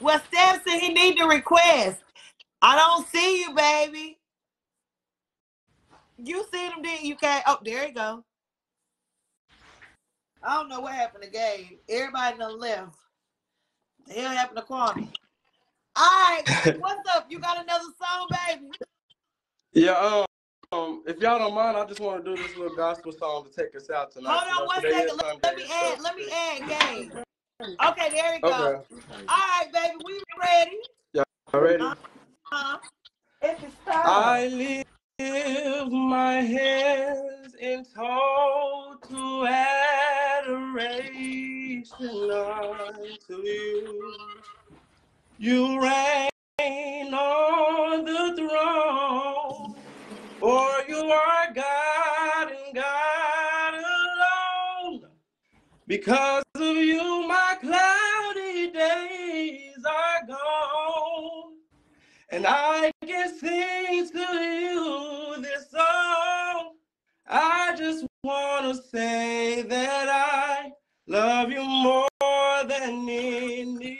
Well, Stetson, he need to request. I don't see you, baby. You see him, didn't you? Okay. Oh, there you go. I don't know what happened to Gabe. Everybody done left. The hell happened to Kwame? All right, what's up? You got another song, baby? Yeah, um, um, if y'all don't mind, I just want to do this little gospel song to take us out tonight. Hold You on know, one today is second. Let, let me add. stuff. Let me add Gabe. Okay, there we go. Okay. All right, baby, we ready. Y'all ready? Uh-huh. If it's time. I lift my hands in total adoration unto you. You reign on the throne, for you are God and God alone. Because of you, my cloudy days are gone. And I can sing say that I love you more than anything.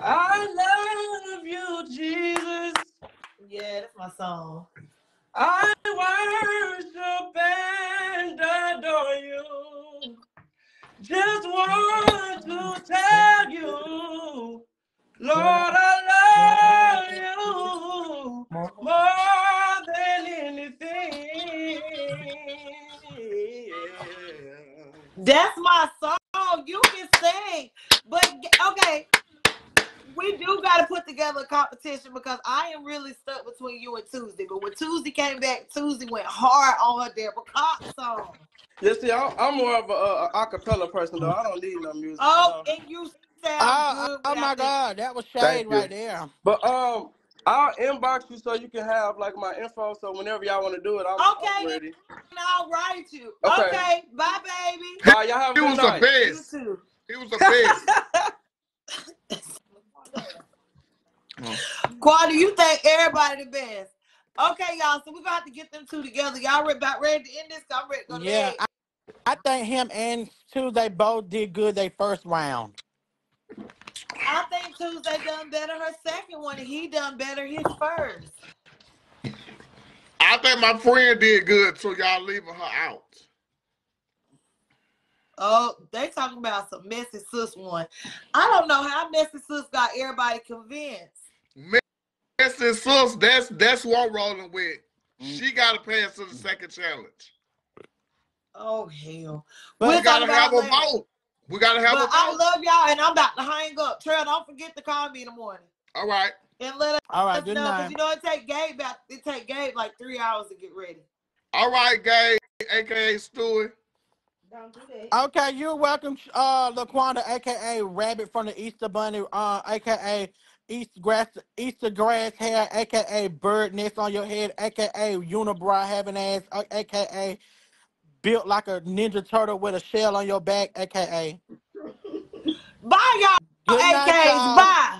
I love you, Jesus. Yeah, that's my song. I worship and adore you. Just want to tell you, Lord, I love you more than anything. That's my song. You can sing, but okay. we do got to put together a competition because I am really stuck between you and Tuesday. But when Tuesday came back, Tuesday went hard on her Deborah Cox song. Yeah, see, I'm, I'm more of a, a, a acapella person though. I don't need no music. Oh, so. and you sound Oh, good oh my. God, that was shade Thank you. right there. But um, I'll inbox you so you can have like my info. So whenever y'all want to do it, I'm, Okay, I'm ready. then I'll write you. Okay. Okay, bye, baby. Bye, y'all have a He good was the night. You best. He was the best. Quad, you think everybody the best? Okay, y'all. So we're gonna have to get them two together. Y'all re- about ready to end this? I'm ready to Yeah. I, I think him and Tuesday both did good they first round. I think Tuesday done better her second one, and he done better his first. I think my friend did good, so y'all leaving her out. Oh, they talking about some messy sis one. I don't know how messy sis got everybody convinced. Messy sus, that's that's what I'm rolling with. Mm. She got to pass to the second challenge. Oh hell. we We'll gotta have a vote. We gotta have But a I vote. love y'all, and I'm about to hang up. Trail, don't forget to call me in the morning. All right. And let us All right, good know, because you know it take Gabe about it take Gabe like three hours to get ready. All right, Gabe, aka Stewie. Don't do that. Okay, you're welcome, uh, Laquanda, aka Rabbit from the Easter Bunny, uh, aka Easter grass, Easter grass hair, aka bird nest on your head, aka unibrow having ass, uh, aka built like a ninja turtle with a shell on your back, aka. Bye, y'all. Good night, AKs. y'all. Bye.